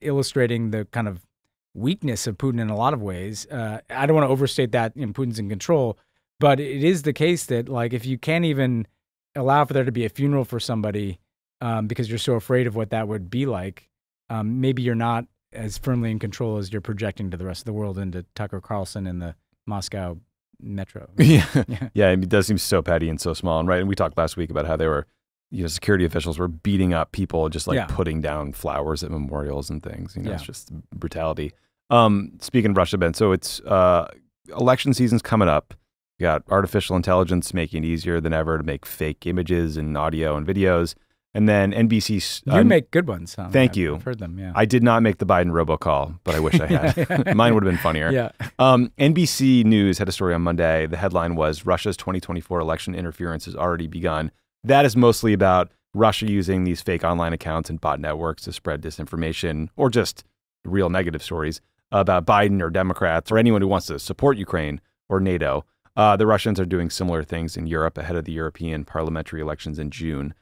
illustrating the kind of weakness of Putin in a lot of ways. Uh, I don't want to overstate that. You know, Putin's in control, but it is the case that like if you can't even allow for there to be a funeral for somebody um, because you're so afraid of what that would be like, um, maybe you're not as firmly in control as you're projecting to the rest of the world into Tucker Carlson and the Moscow metro. Yeah. Yeah. Yeah. It does seem so petty and so small. And right. And we talked last week about how they were, you know, security officials were beating up people, just like Yeah. putting down flowers at memorials and things. You know, it's just brutality. Um, speaking of Russia, Ben, so it's uh, election season's coming up. You got artificial intelligence making it easier than ever to make fake images and audio and videos. And then NBC. 's, You uh, make good ones. Huh? Thank I've- you. I've heard them. Yeah. I did not make the Biden robocall, but I wish I had. Mine would have been funnier. yeah. Um, NBC News had a story on Monday. The headline was Russia's 2024 election interference has already begun. That is mostly about Russia using these fake online accounts and bot networks to spread disinformation or just real negative stories. about Biden or Democrats or anyone who wants to support Ukraine or NATO. Uh, the Russians are doing similar things in Europe ahead of the European parliamentary elections in June.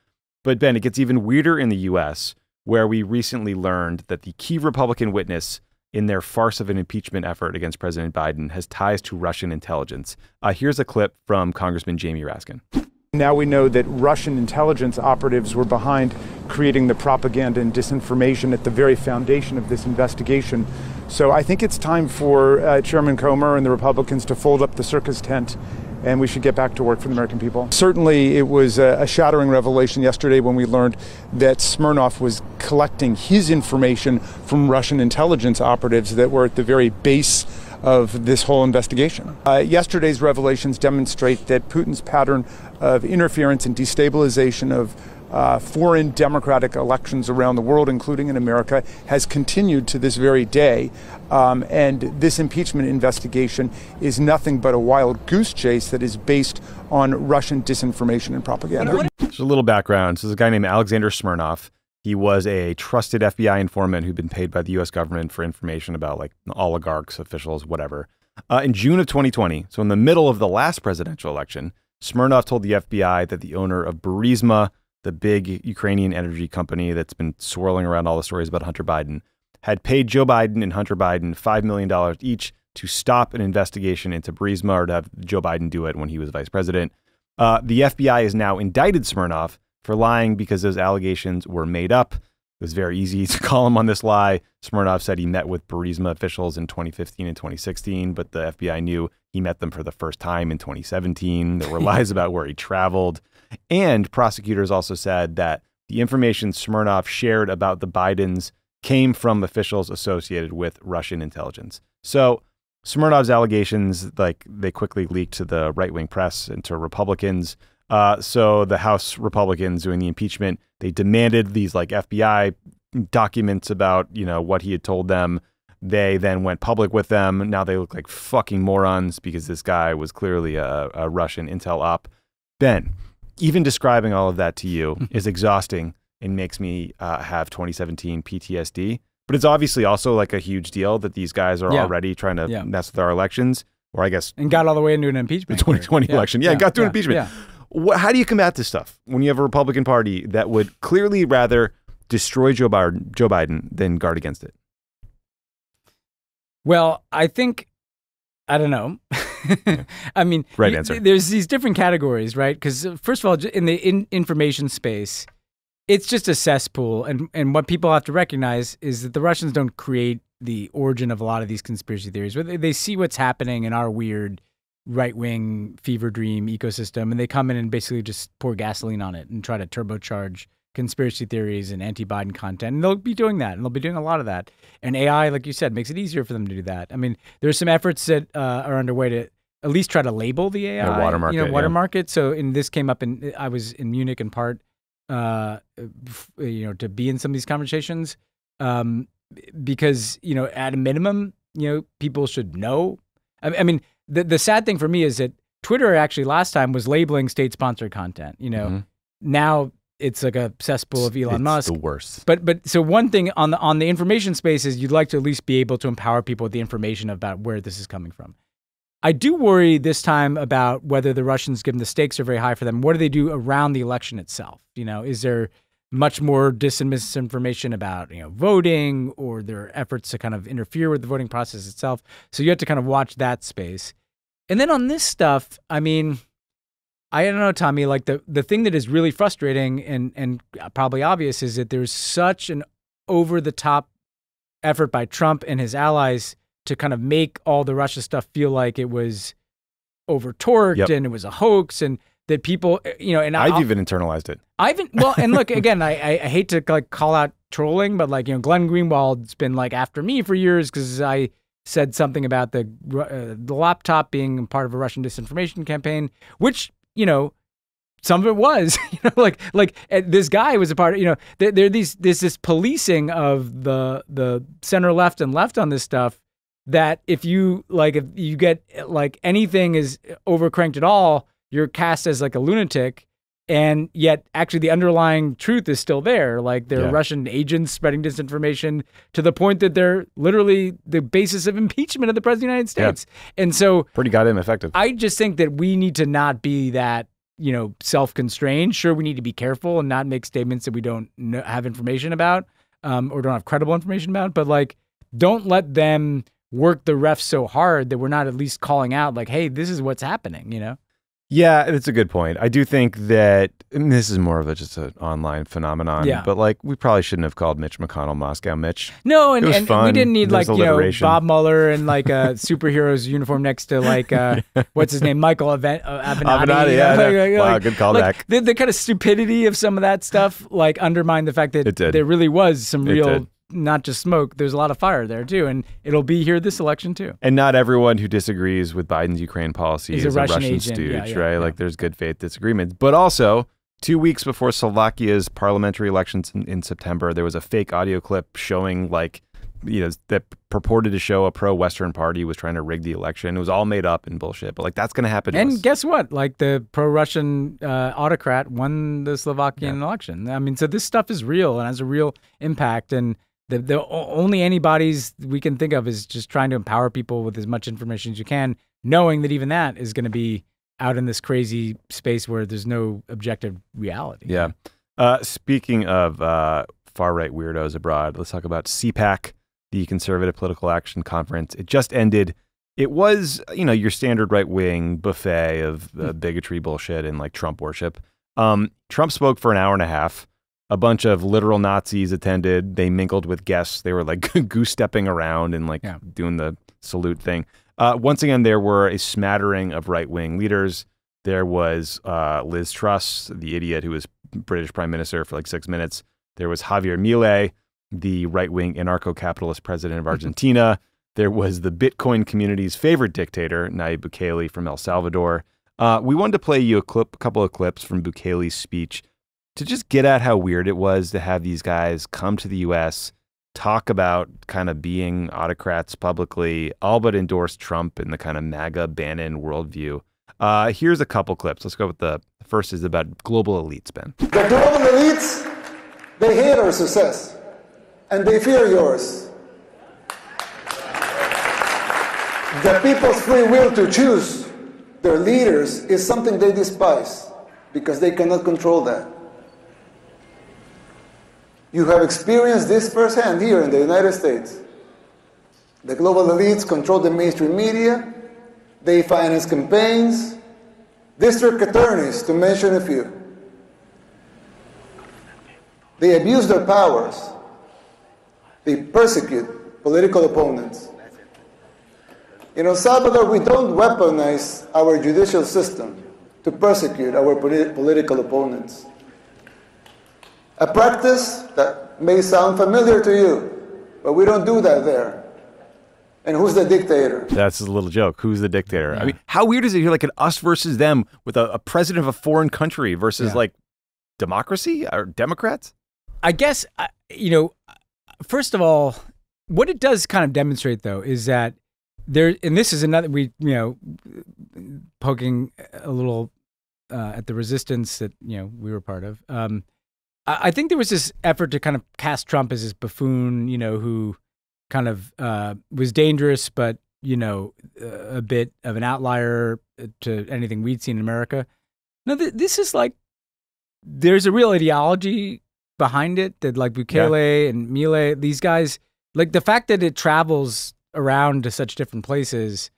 But Ben, it gets even weirder in the U.S., where we recently learned that the key Republican witness in their farce of an impeachment effort against President Biden has ties to Russian intelligence. Uh, here's a clip from Congressman Jamie Raskin. Now we know that Russian intelligence operatives were behind creating the propaganda and disinformation at the very foundation of this investigation. So I think it's time for uh, Chairman Comer and the Republicans to fold up the circus tent and we should get back to work for the American people. Certainly, it was a, shattering revelation yesterday when we learned that Smirnov was collecting his information from Russian intelligence operatives that were at the very base of this whole investigation. Uh, yesterday's revelations demonstrate that Putin's pattern of interference and destabilization of uh, foreign democratic elections around the world, including in America, has continued to this very day. Um, and this impeachment investigation is nothing but a wild goose chase that is based on Russian disinformation and propaganda. Just a little background. So, there's a guy named Alexander Smirnov. He was a trusted FBI informant who'd been paid by the U.S. government for information about like oligarchs, officials, whatever. Uh, in June of 2020, so in the middle of the last presidential election, Smirnov told the FBI that the owner of Burisma, the big Ukrainian energy company that's been swirling around all the stories about Hunter Biden, had paid Joe Biden and Hunter Biden $5 million each to stop an investigation into Burisma or to have Joe Biden do it when he was vice president. Uh, the FBI has now indicted Smirnov for lying because those allegations were made up. It was very easy to call him on this lie. Smirnov said he met with Burisma officials in 2015 and 2016, but the FBI knew he met them for the first time in 2017. There were lies about where he traveled. And prosecutors also said that the information Smirnov shared about the Bidens came from officials associated with Russian intelligence. So Smirnov's allegations, like they quickly leaked to the right wing press and to Republicans. Uh, so the House Republicans doing the impeachment, they demanded these like FBI documents about you know what he had told them. They then went public with them. Now they look like fucking morons because this guy was clearly a, a Russian intel op. Ben, even describing all of that to you is exhausting and makes me uh, have 2017 PTSD. But it's obviously also like a huge deal that these guys are Yeah. already trying to Yeah. mess with our elections, or I guess and got all the way into an impeachment. the impeachment. 2020 Yeah, election. Yeah, got to an impeachment. Yeah. Wh- how do you combat this stuff when you have a Republican Party that would clearly rather destroy Joe Biden, Joe Biden than guard against it? Well, I think I don't know. I mean, Right answer. There's these different categories, right? Because first of all, in the in information space, it's just a cesspool, and and what people have to recognize is that the Russians don't create the origin of a lot of these conspiracy theories. But they, see what's happening in our weird right wing fever dream ecosystem, and they come in and basically just pour gasoline on it and try to turbocharge conspiracy theories and anti-Biden content. And they'll be doing that, and they'll be doing a lot of that. And AI, like you said, makes it easier for them to do that. I mean, there's some efforts that uh, are underway to at least try to label the AI, watermark you know, it, yeah. watermark it. So, in this came up in I was in Munich in part, uh, you know, to be in some of these conversations, um, because you know, at a minimum, you know, people should know. I, I mean, the the sad thing for me is that Twitter actually last time was labeling state-sponsored content. You know, Mhm. now it's like a cesspool of Elon It's Musk. the worst. But but so one thing on the on the information space is you'd like to at least be able to empower people with the information about where this is coming from. I do worry this time about whether the Russians, given the stakes are very high for them, what do they do around the election itself? You know, is there much more dis and misinformation about you know voting or their efforts to kind of interfere with the voting process itself? So you have to kind of watch that space. And then on this stuff, I mean, I don't know, Tommy. Like the the thing that is really frustrating and and probably obvious is that there's such an over the top effort by Trump and his allies to kind of make all the Russia stuff feel like it was over torqued Yep. and it was a hoax and that people, eh, you know, and I've I'll- even internalized it. I've been well, and look again. I, I hate to like call out trolling, but like you know, Glenn Greenwald's been like after me for years because I said something about the uh, the laptop being part of a Russian disinformation campaign, which you know. Some of it was, you know, like like uh, this guy was a part of, you know, there, there are these there's this policing of the the center left and left on this stuff that if you like if you get like anything is overcranked at all, you're cast as like a lunatic and yet actually the underlying truth is still there. Like there are Yeah. Russian agents spreading disinformation to the point that they're literally the basis of impeachment of the president of the United Yeah. States. And so Pretty goddamn effective. I just think that we need to not be that, you know, self-constrained. Sure, we need to be careful and not make statements that we don't know, have information about um, or don't have credible information about. But like, don't let them work the refs so hard that we're not at least calling out, like, "Hey, this is what's happening." You know? Yeah, that's a good point. I do think that I mean, this is more of a just an online phenomenon. Yeah. But like, we probably shouldn't have called Mitch McConnell Moscow Mitch. No, and, was and we didn't need like you know. Bob Mueller and like a superhero's uniform next to like uh, what's his name, Michael Aven- uh, Avenatti. Avenatti, yeah, know, yeah. like- Wow, like- good callback. Like, the, the kind of stupidity of some of that stuff like undermined the fact that there really was some real. Not just smoke. There's a lot of fire there too, and it'll be here this election too. And not everyone who disagrees with Biden's Ukraine policy Is is, a Russian Russian, stooge, Yeah, yeah, right? yeah. Like, there's good faith disagreements. But also, two weeks before Slovakia's parliamentary elections in, in September, there was a fake audio clip showing like. You know that purported to show a pro-Western party was trying to rig the election. It was all made up and bullshit. But like that's going to happen. us. And guess what? Like the pro-Russian uh, autocrat won the Slovakian election. I mean, so this stuff is real and has a real impact. And the the only antibodies we can think of is just trying to empower people with as much information as you can, knowing that even that is going to be out in this crazy space where there's no objective reality. Yeah. Uh, speaking of uh, far right weirdos abroad, let's talk about CPAC, the Conservative Political Action Conference. It just ended. It was, you know, your standard right wing buffet of uh, bigotry bullshit and like Trump worship. Um, Trump spoke for an hour and a half. A bunch of literal Nazis attended. They mingled with guests. They were like goose stepping around and like Yeah. doing the salute thing. Uh, once again, there were a smattering of right wing leaders. There was uh, Liz Truss, the idiot who was British prime minister for like six minutes. There was Javier Milei, the right wing anarcho capitalist president of Argentina. there was the Bitcoin community's favorite dictator, Nayib Bukele from El Salvador. Uh, we wanted to play you a clip, a couple of clips from Bukele's speech to just get at how weird it was to have these guys come to the U.S., talk about kind of being autocrats publicly, all but endorse Trump in the kind of MAGA Bannon worldview. Uh, here's a couple clips. Let's go with the the first is about global elites, Ben. The global elites, they hate our success and they fear yours. The people's free will to choose their leaders is something they despise because they cannot control that. You have experienced this firsthand here in the United States. The global elites control the mainstream media, they finance campaigns, district attorneys, to mention a few. They abuse their powers. They persecute political opponents. In El Salvador, we don't weaponize our judicial system to persecute our poli- political opponents. A practice that may sound familiar to you, but we don't do that there. And who's the dictator? That's a little joke. Who's the dictator? I mean, how weird is it here? Like an us versus them with a, a president of a foreign country versus Yeah. like democracy or Democrats? I guess you know. First of all, what it does kind of demonstrate, though, is that there, and this is another we, you know, poking a little uh, at the resistance that you know we were part of. Um, I, think there was this effort to kind of cast Trump as this buffoon, you know, who kind of uh, was dangerous, but you know, uh, a bit of an outlier to anything we'd seen in America. No, th- this is like there's a real ideology behind it that like Bukele and Milei, these guys, like the fact that it travels around to such different places.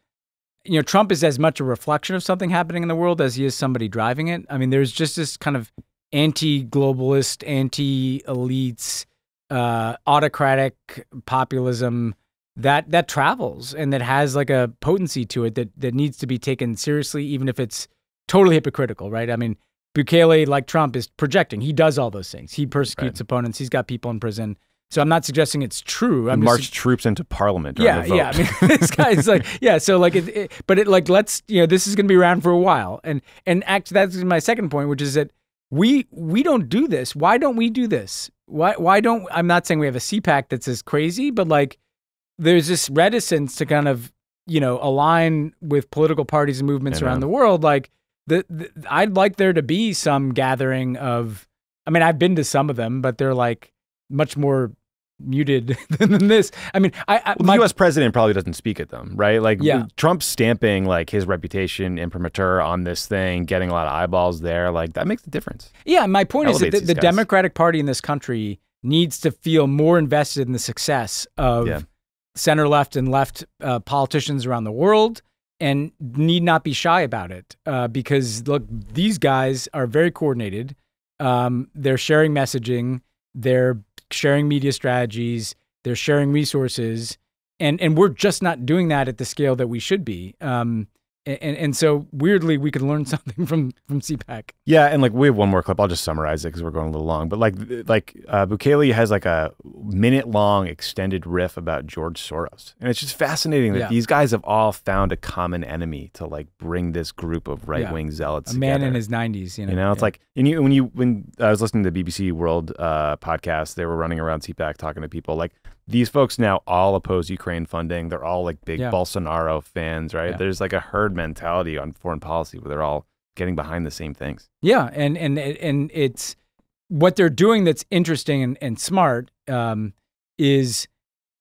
You know, Trump is as much a reflection of something happening in the world as he is somebody driving it. I mean, there's just this kind of anti-globalist, anti-elites, uh, autocratic populism that that travels and that has like a potency to it that that needs to be taken seriously, even if it's totally hypocritical, right? I mean, Bukele, like Trump, is projecting. He does all those things. He persecutes opponents. He's got people in prison. So I'm not suggesting it's true. I'm March just troops into parliament. yeah, the vote. yeah. I mean, this guy's like, yeah. So like, it, it, but it like, let's you know, this is going to be around for a while, and and actually, that's my second point, which is that we we don't do this. Why don't we do this? Why why don't I'm not saying we have a CPAC that's as crazy, but like, there's this reticence to kind of you know align with political parties and movements around the world, like. the, the I'd like there to be some gathering of. I mean, I've been to some of them, but they're like much more muted than this. I mean, I, I Well, my, the U.S. president probably doesn't speak at them, right? Like Yeah. Trump stamping like his reputation imprimatur on this thing, getting a lot of eyeballs there, like that makes a difference. Yeah, my point is that the, the. Democratic Party in this country needs to feel more invested in the success of Yeah. center left and left uh, politicians around the world and need not be shy about it uh, because look these guys are very coordinated um, they're sharing messaging they're sharing media strategies they're sharing resources and and we're just not doing that at the scale that we should be. Um, and, and so weirdly we could learn something from from CPAC. Yeah, and like we have one more clip. I'll just summarize it because we're going a little long. But like, like uh, Bukele has like a minute long extended riff about George Soros, and it's just fascinating that Yeah. these guys have all found a common enemy to like bring this group of right wing zealots. a man together. in his 90s you know, You know, it's Yeah. like and you when you when I was listening to the BBC World uh, podcast, they were running around CPAC talking to people. Like these folks now all oppose Ukraine funding. They're all like big Yeah. Bolsonaro fans, right? Yeah. There's like a herd mentality on foreign policy where they're all getting behind the same things. Yeah, and and and it's what they're doing that's interesting and, and smart um, is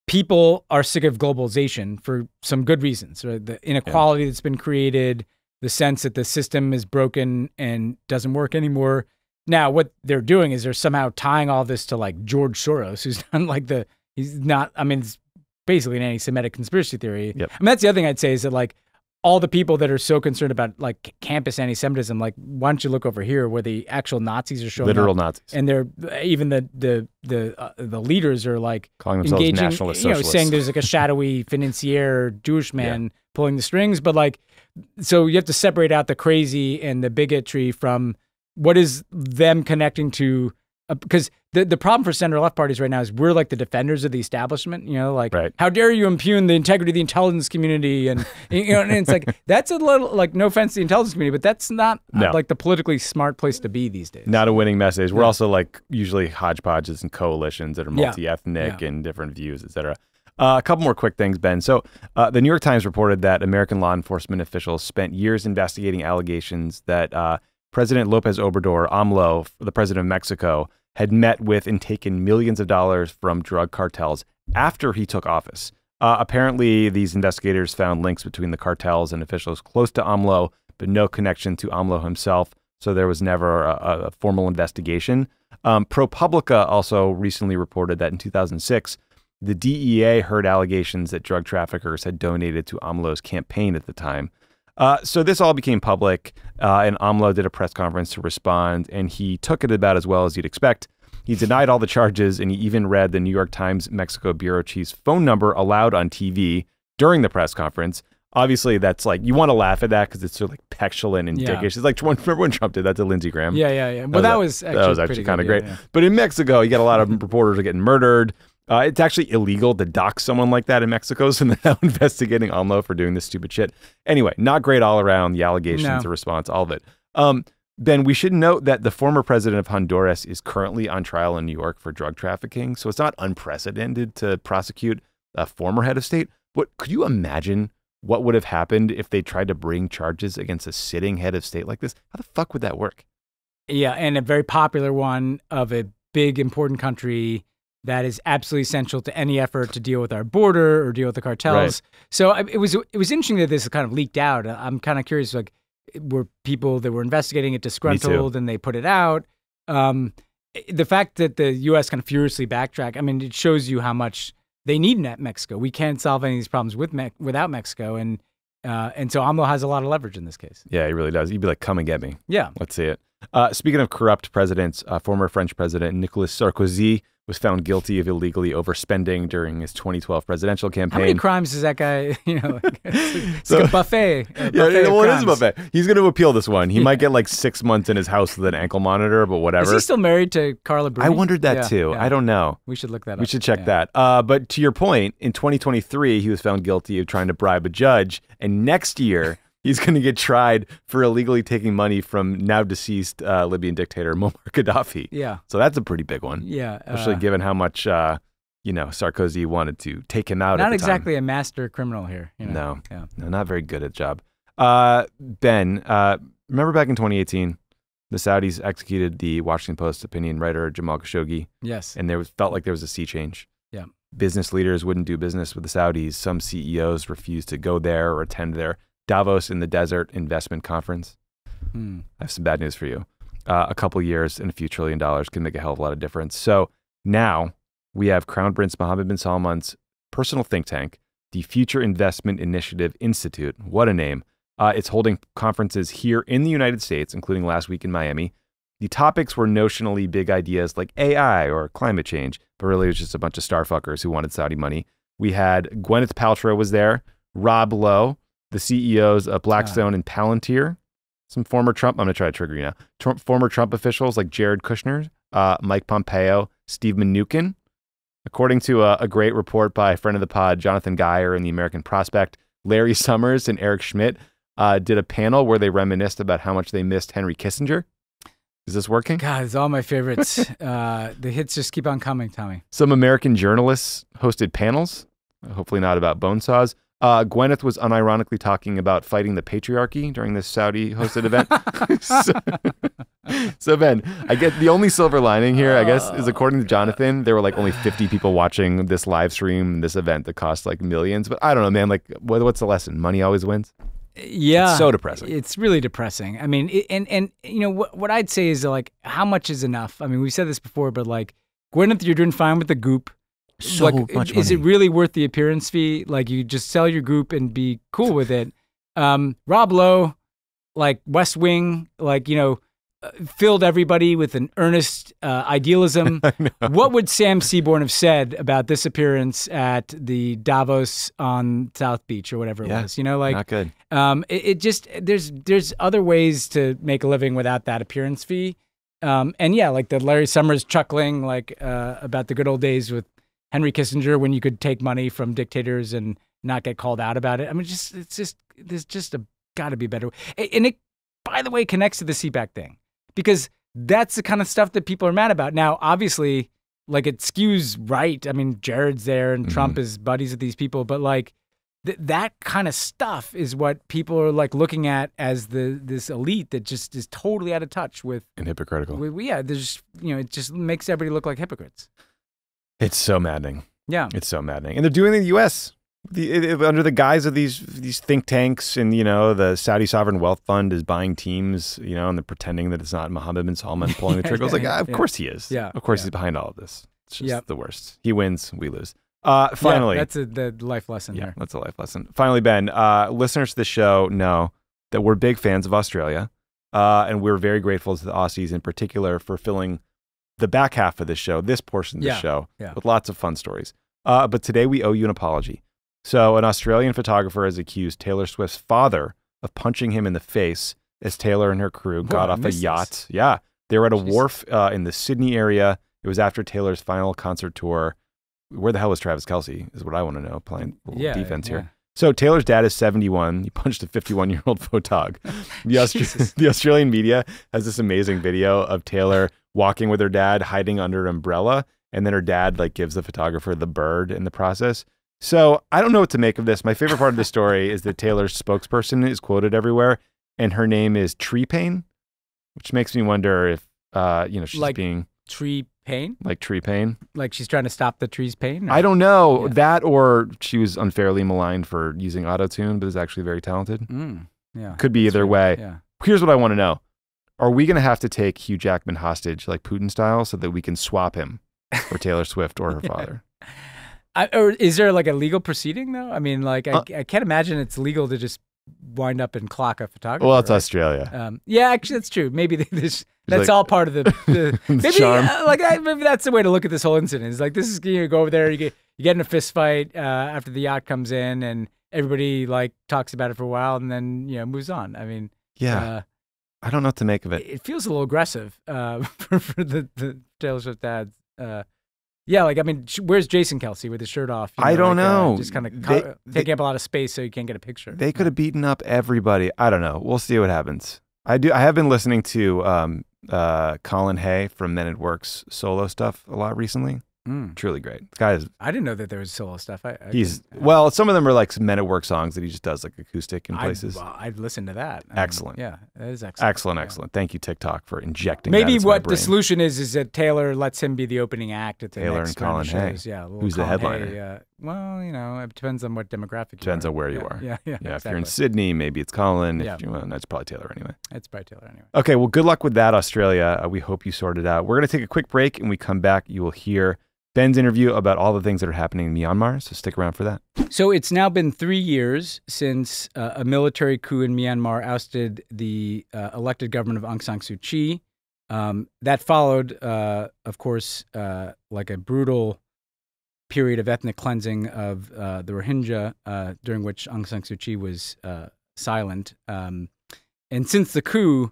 people are sick of globalization for some good reasons. Right? The inequality that's been created, the sense that the system is broken and doesn't work anymore. Now, what they're doing is they're somehow tying all this to like George Soros, who's not like the he's not. I mean, it's basically an anti-Semitic conspiracy theory. Yep. I mean, that's the other thing I'd say is that like all the people that are so concerned about like campus anti-Semitism, like why don't you look over here where the actual Nazis are showing Literal up, Nazis. and they're even the the the uh, the leaders are like calling themselves engaging, nationalist you know, saying there's like a shadowy financier Jewish man pulling the strings, but like, so you have to separate out the crazy and the bigotry from what is them connecting to. Uh, because the the problem for center left parties right now is we're like the defenders of the establishment. You know, like Right. how dare you impugn the integrity of the intelligence community, and you know, and it's like that's a little like no offense to the intelligence community, but that's not uh, No. like the politically smart place to be these days. not a winning message. We're Yeah. also like usually hodgepodges and coalitions that are multi-ethnic Yeah. and different views, et cetera. Uh, a couple more quick things, Ben. So, uh, the New York Times reported that American law enforcement officials spent years investigating allegations that uh, President Lopez Obrador, AMLO, the president of Mexico, had met with and taken millions of dollars from drug cartels after he took office. Uh, apparently, these investigators found links between the cartels and officials close to AMLO, but no connection to AMLO himself. So there was never a, a formal investigation. Um, ProPublica also recently reported that in 2006, the DEA heard allegations that drug traffickers had donated to AMLO's campaign at the time. Uh, so this all became public, uh, and AMLO did a press conference to respond, and he took it about as well as you'd expect. He denied all the charges, and he even read the New York Times Mexico bureau chief's phone number aloud on TV during the press conference. Obviously, that's like you want to laugh at that because it's of like petulant and Yeah. dickish. It's like remember when Trump did that to Lindsey Graham? Yeah, yeah, yeah. Well, that, was that was actually pretty kind of great. yeah, yeah. But in Mexico, you got a lot of reporters are getting murdered. Uh, it's actually illegal to dock someone like that in Mexico, so they're now investigating AMLO for doing this stupid shit. Anyway, not great all around. The allegations, No. the response, all of it. Um, ben, we should note that the former president of Honduras is currently on trial in New York for drug trafficking, so it's not unprecedented to prosecute a former head of state. But could you imagine what would have happened if they tried to bring charges against a sitting head of state like this? How the fuck would that work? Yeah, and a very popular one of a big important country that is absolutely essential to any effort to deal with our border or deal with the cartels. So I, it was it was interesting that this kind of leaked out. I'm kind of curious, like, were people that were investigating it disgruntled and they put it out? Um, the fact that the U.S. kind of furiously backtrack, I mean, it shows you how much they need net Mexico. We can't solve any of these problems with Me- without Mexico, and uh, and so AMLO has a lot of leverage in this case. Yeah, he really does. He'd be like, come and get me. Yeah. Let's see it. Uh, speaking of corrupt presidents, uh, former French president Nicolas Sarkozy was found guilty of illegally overspending during his 2012 presidential campaign. How many crimes is that guy? You know, it's So- like a buffet. a yeah, buffet of well, it is a buffet. He's going to appeal this one. He might get like six months in his house with an ankle monitor, but whatever. Is he still married to Carla Bruni? I wondered that Yeah, too. yeah. I don't know. We should look that up. We should check Yeah. that. Uh, but to your point, in 2023, he was found guilty of trying to bribe a judge, and next year he's going to get tried for illegally taking money from now deceased uh, Libyan dictator Muammar Gaddafi. Yeah, So that's a pretty big one, yeah. especially uh, given how much uh, you know Sarkozy wanted to take him out. not exactly a master criminal here. You know? No. Yeah. No, not very good at job. Uh, ben, uh, remember back in 2018, the Saudis executed the Washington Post opinion writer Jamal Khashoggi, Yes. and there was, felt like there was a sea change. Yeah. Business leaders wouldn't do business with the Saudis. Some CEOs refused to go there or attend their Davos in the Desert investment conference. Hmm. I have some bad news for you. Uh, a couple years and a few trillion dollars can make a hell of a lot of difference. So now we have Crown Prince Mohammed bin Salman's personal think tank, the Future Investment Initiative Institute. What a name. Uh, it's holding conferences here in the United States, including last week in Miami. The topics were notionally big ideas like AI or climate change, but really it was just a bunch of starfuckers who wanted Saudi money. We had Gwyneth Paltrow was there, Rob Lowe, the CEOs of Blackstone and Palantir, some former Trump, I'm going to try to trigger you now, Trump, former Trump officials like Jared Kushner, uh, Mike Pompeo, Steve Mnuchin. According to a, a great report by a friend of the pod, Jonathan Guyer in the American Prospect, Larry Summers and Eric Schmidt uh, did a panel where they reminisced about how much they missed Henry Kissinger. Is this working? God, it's all my favorites. uh, the hits just keep on coming, Tommy. Some American journalists hosted panels, hopefully not about bone saws. Uh, Gwyneth was unironically talking about fighting the patriarchy during this Saudi hosted event. so, so, Ben, I get the only silver lining here, I guess, is according to Jonathan, there were like only 50 people watching this live stream, this event that cost like millions. But I don't know, man. Like, what, what's the lesson? Money always wins. Yeah, It's so depressing. It's really depressing. I mean, it, and and you know what what I'd say is like, how much is enough? I mean, we've said this before, but like, Gwyneth, you're doing fine with the goop. So like, much Is it really worth the appearance fee? Like, you just sell your group and be cool with it. Um, Rob Lowe, like West Wing, like you know, uh, filled everybody with an earnest uh, idealism. what would Sam Seaborn have said about this appearance at the Davos on South Beach or whatever it Yeah, was? You know, like Not good. um, it, it just there's there's other ways to make a living without that appearance fee. Um, and yeah, like the Larry Summers chuckling like uh, about the good old days with Henry Kissinger when you could take money from dictators and not get called out about it. I mean, just it's just there's just a got to be better way. And it, by the way, connects to the CPAC thing because that's the kind of stuff that people are mad about. Now, obviously, like it skews right. I mean, Jared's there and Trump mm-hmm. is buddies with these people, but like th- that kind of stuff is what people are like looking at as the this elite that just is totally out of touch with. And hypocritical. with yeah, there's you know it just makes everybody look like hypocrites. It's so maddening. Yeah, It's so maddening, and they're doing it in the U.S. The, it- under the guise of these these think tanks, and you know, the Saudi sovereign wealth fund is buying teams, you know, and they're pretending that it's not Mohammed bin Salman pulling the trigger. It's like, Yeah, ah, of yeah. course he is. Yeah, of course yeah. he's behind all of this. It's just Yep. the worst. He wins, we lose. Uh, finally, yeah, that's a, the life lesson yeah, here. that's a life lesson. Finally, Ben, uh, listeners to the show know that we're big fans of Australia, uh, and we're very grateful to the Aussies in particular for filling the back half of this show, this portion of the Yeah, show, yeah. with lots of fun stories. Uh, but today we owe you an apology. So, an Australian photographer has accused Taylor Swift's father of punching him in the face as Taylor and her crew got I off a missed this. yacht. Yeah, they were at a Jeez. wharf uh, in the Sydney area. It was after Taylor's final concert tour. Where the hell was Travis Kelce? Is what I want to know. Playing Yeah, defense here. So Taylor's dad is 71. He punched a 51 year old photog. The, Austra- the Australian media has this amazing video of Taylor walking with her dad, hiding under an umbrella, and then her dad like gives the photographer the bird in the process. So I don't know what to make of this. My favorite part of the story is that Taylor's spokesperson is quoted everywhere, and her name is Tree Paine, which makes me wonder if uh, you know she's Like- being Tree pain, like Tree Paine. like she's trying to stop the tree's pain. or- I don't know Yeah. that, or she was unfairly maligned for using auto tune, but is actually very talented. Mm, yeah, Could be either way. Yeah. Here's what I want to know: Are we going to have to take Hugh Jackman hostage, like Putin style, so that we can swap him for Taylor Swift or her father? I, or is there like a legal proceeding though? I mean, like I, Uh, I can't imagine it's legal to just wind up and clock a photographer. Well, it's right? Australia. Um, yeah, actually, that's true. Maybe this, that's like- all part of the, the The maybe charm. uh, like I, maybe that's the way to look at this whole incident. It's like this is you go over there, you get you get in a fist fight uh, after the yacht comes in, and everybody like talks about it for a while, and then you know moves on. I mean, Yeah, uh, I don't know what to make of it, it. feels a little aggressive uh, for, for the the Taylor Swift dads. Uh, yeah, like I mean, where's Jason Kelce with his shirt off? you I don't like, uh, know. just kind of They- taking up a lot of space so you can't get a picture. They could have beaten up everybody. I don't know. We'll see what happens. I do. I have been listening to um, uh, Colin Hay from Men at Work's solo stuff a lot recently. Mm. Truly great. The guy is I didn't know that there was solo stuff. I, I he's well. Some of them are like Men at Work songs that he just does like acoustic in places. well, I'd listen to that. I mean, Excellent. yeah, that is excellent. excellent, Yeah. excellent. Thank you TikTok for injecting. that Maybe what the solution is is that Taylor lets him be the opening act at the Taylor next and Colin Hay. Yeah, Who's the headliner? Hay, uh, well, you know, it depends on what demographic. Depends on where you Yeah, are. Yeah, yeah. Yeah, if you're in. Sydney, maybe it's Colin. If Yeah. you, well, that's probably Taylor anyway. It's by Taylor anyway. Okay, well, good luck with that, Australia. Uh, we hope you sort it out. We're going to take a quick break and we come back. You will hear Ben's interview about all the things that are happening in Myanmar. So stick around for that. So it's now been three years since uh, a military coup in Myanmar ousted the uh, elected government of Aung San Suu Kyi. Um, that followed, uh, of course, uh, like a brutal period of ethnic cleansing of uh, the Rohingya, uh, during which Aung San Suu Kyi was silent. Um, and since the coup,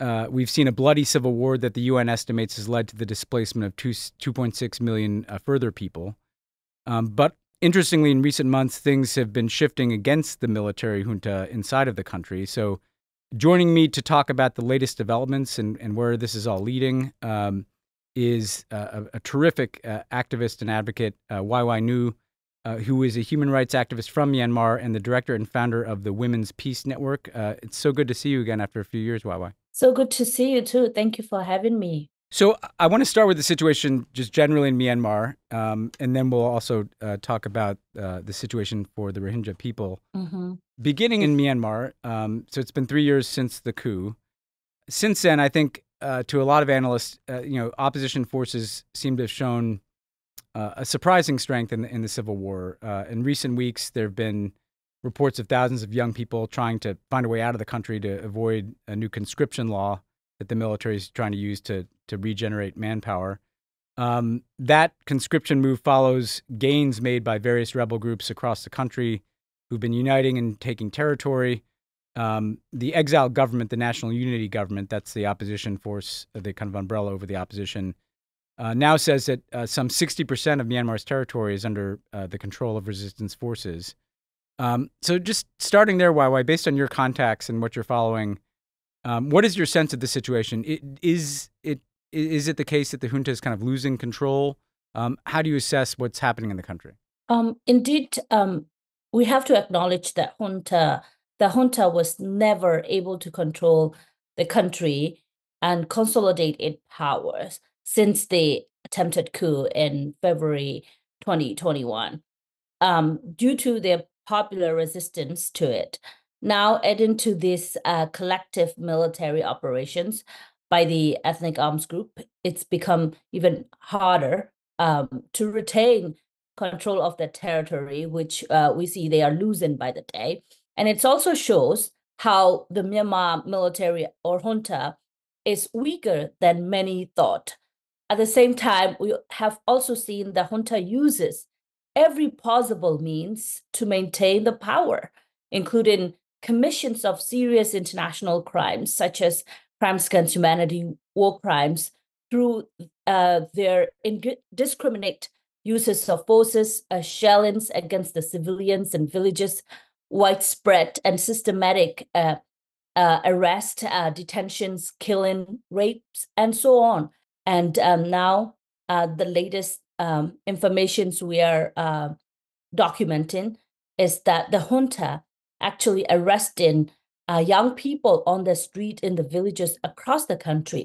uh, we've seen a bloody civil war that the UN estimates has led to the displacement of two, 2.6 million uh, further people. Um, but interestingly, in recent months, things have been shifting against the military junta inside of the country. So, joining me to talk about the latest developments and, and where this is all leading um, is uh, a, a terrific uh, activist and advocate, uh, Wai Wai Nu, uh, who is a human rights activist from Myanmar and the director and founder of the Women's Peace Network. Uh, it's so good to see you again after a few years, Wai Wai. So good to see you too. Thank you for having me. So I- want to start with the situation just generally in Myanmar, um, and then we'll also uh, talk about uh, the situation for the Rohingya people. hmm Beginning in Myanmar, um, so it's been three years since the coup. Since then, I think uh, to a lot of analysts, uh, you know, opposition forces seem to have shown uh, a surprising strength in the, in the civil war. Uh, in recent weeks, there have been reports of thousands of young people trying to find a way out of the country to avoid a new conscription law that the military is trying to use to to regenerate manpower. Um, that conscription move follows gains made by various rebel groups across the country who've been uniting and taking territory. Um, the exiled government, the National Unity Government, that's the opposition force, uh, the kind of umbrella over the opposition, uh, now says that uh, some 60% of Myanmar's territory is under uh, the control of resistance forces. Um, so, just starting there, Wai Wai, based on your contacts and what you're following, um, what is your sense of the situation? It, is it is it the case that the junta is kind of losing control? Um, how do you assess what's happening in the country? Um, indeed, um, we have to acknowledge that junta, the junta was never able to control the country and consolidate its powers since the attempted coup in February 2021. Um, due to their popular resistance to it, now adding to this uh, collective military operations by the ethnic arms group, it's become even harder um, to retain control of the territory, which uh, we see they are losing by the day. And it also shows how the Myanmar military or junta is weaker than many thought. At the same time, we have also seen the junta uses every possible means to maintain the power, including commissions of serious international crimes, such as crimes against humanity, war crimes, through uh, their indiscriminate uses of forces, uh, shellings against the civilians and villages, widespread and systematic uh, uh, arrest, uh, detentions, killing, rapes, and so on. And um, now uh, the latest um, informations we are uh, documenting is that the junta actually arresting uh, young people on the street in the villages across the country.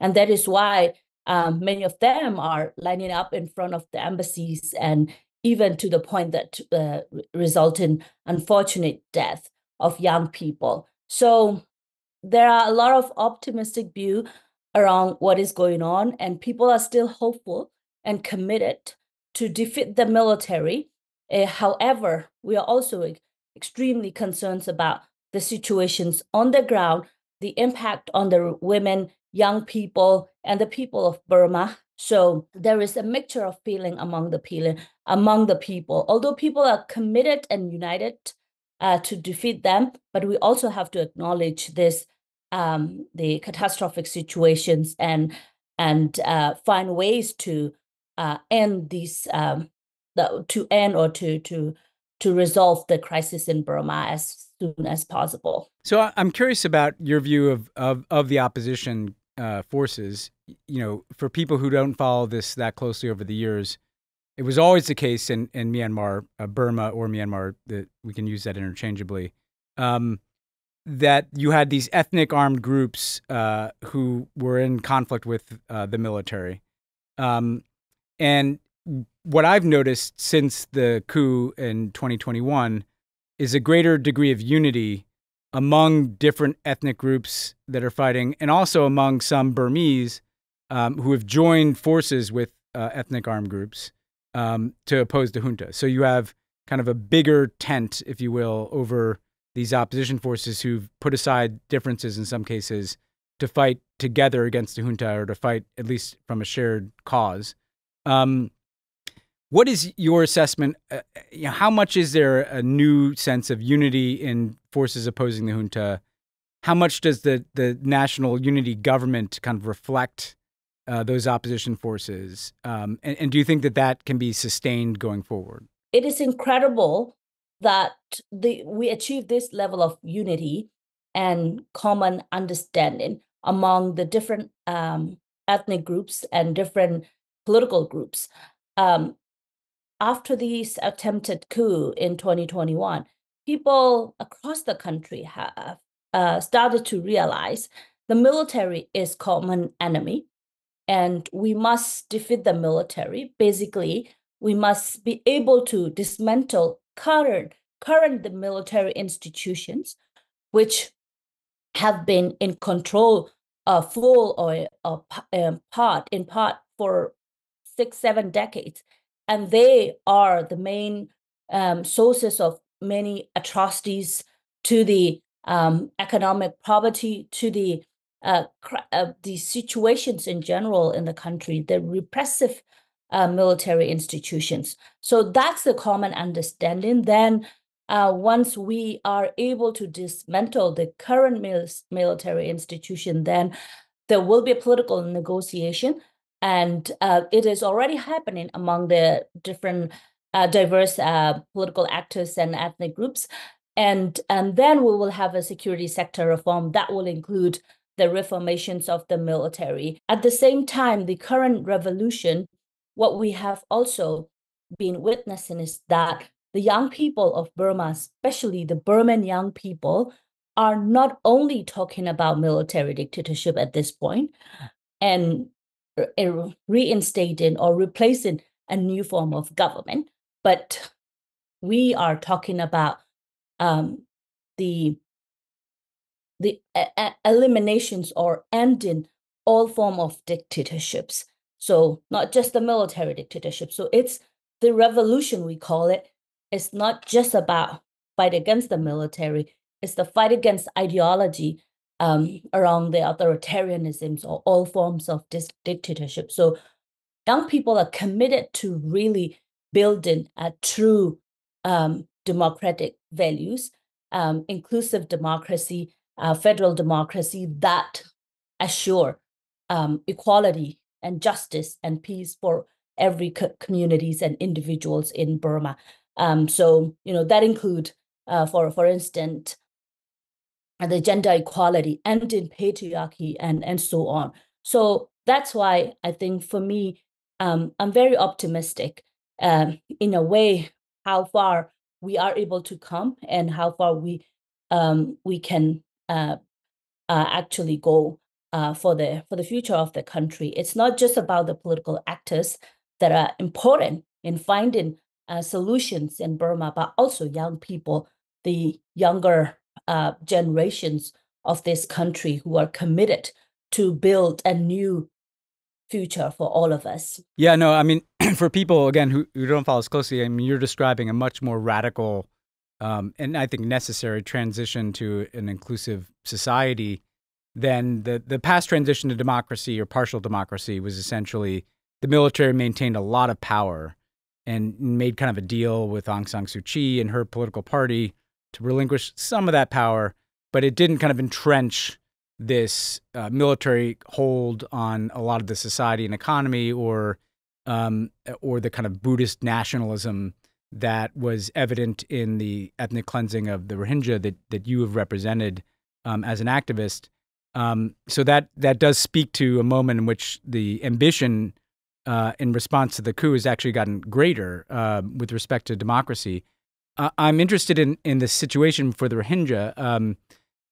And that is why um, many of them are lining up in front of the embassies and even to the point that uh, result in unfortunate death of young people. So there are a lot of optimistic view around what is going on, and people are still hopeful and committed to defeat the military. Uh, however, we are also extremely concerned about the situations on the ground, the impact on the women, young people, and the people of Burma. So there is a mixture of feeling among the people. Among the people, although people are committed and united uh, to defeat them, but we also have to acknowledge this um, the catastrophic situations and and uh, find ways to uh, end these um, the, to end or to to to resolve the crisis in Burma as soon as possible. So I'm curious about your view of of, of the opposition uh, forces, you know, for people who don't follow this that closely over the years, it was always the case in, in Myanmar, uh, Burma or Myanmar, that we can use that interchangeably, um, that you had these ethnic armed groups uh, who were in conflict with uh, the military. Um, and what I've noticed since the coup in 2021 is a greater degree of unity among different ethnic groups that are fighting, and also among some Burmese um, who have joined forces with uh, ethnic armed groups um, to oppose the junta. So you have kind of a bigger tent, if you will, over these opposition forces who've put aside differences in some cases to fight together against the junta or to fight at least from a shared cause. Um, what is your assessment? Uh, you know, how much is there a new sense of unity in forces opposing the junta? How much does the, the national unity government kind of reflect uh, those opposition forces? Um, and, and do you think that that can be sustained going forward? It is incredible that the, we achieve this level of unity and common understanding among the different um, ethnic groups and different political groups. Um, after this attempted coup in 2021, people across the country have uh, started to realize the military is common enemy and we must defeat the military basically we must be able to dismantle current current the military institutions which have been in control uh, full or uh, um, part in part for six seven decades and they are the main um, sources of many atrocities to the um, economic poverty, to the uh, uh, the situations in general in the country, the repressive uh, military institutions. So that's the common understanding. Then, uh, once we are able to dismantle the current mil military institution, then there will be a political negotiation and uh, it is already happening among the different uh, diverse uh, political actors and ethnic groups. And, and then we will have a security sector reform that will include the reformations of the military. At the same time, the current revolution, what we have also been witnessing is that the young people of Burma, especially the Burman young people, are not only talking about military dictatorship at this point, and reinstating or replacing a new form of government, but we are talking about um, the the eliminations or ending all form of dictatorships. So not just the military dictatorship. So it's the revolution we call it. It's not just about fight against the military. It's the fight against ideology um, around the authoritarianisms or all forms of dictatorship. So young people are committed to really building a true um, democratic values, um, inclusive democracy, uh, federal democracy that assure um, equality and justice and peace for every co- communities and individuals in Burma. Um, so you know that include, uh, for for instance, the gender equality, ending patriarchy, and and so on. So that's why I think for me, um, I'm very optimistic. Um, in a way, how far we are able to come and how far we um, we can uh, uh, actually go uh, for the for the future of the country. It's not just about the political actors that are important in finding uh, solutions in Burma, but also young people, the younger uh, generations of this country who are committed to build a new future for all of us. Yeah, no, I mean, for people again who, who don't follow us closely, I mean, you're describing a much more radical um, and I think necessary transition to an inclusive society than the the past transition to democracy or partial democracy was essentially the military maintained a lot of power and made kind of a deal with Aung San Suu Kyi and her political party to relinquish some of that power, but it didn't kind of entrench this uh, military hold on a lot of the society and economy, or um, or the kind of Buddhist nationalism that was evident in the ethnic cleansing of the Rohingya that that you have represented um, as an activist. Um, so that that does speak to a moment in which the ambition uh, in response to the coup has actually gotten greater uh, with respect to democracy. Uh, I'm interested in in the situation for the Rohingya. Um,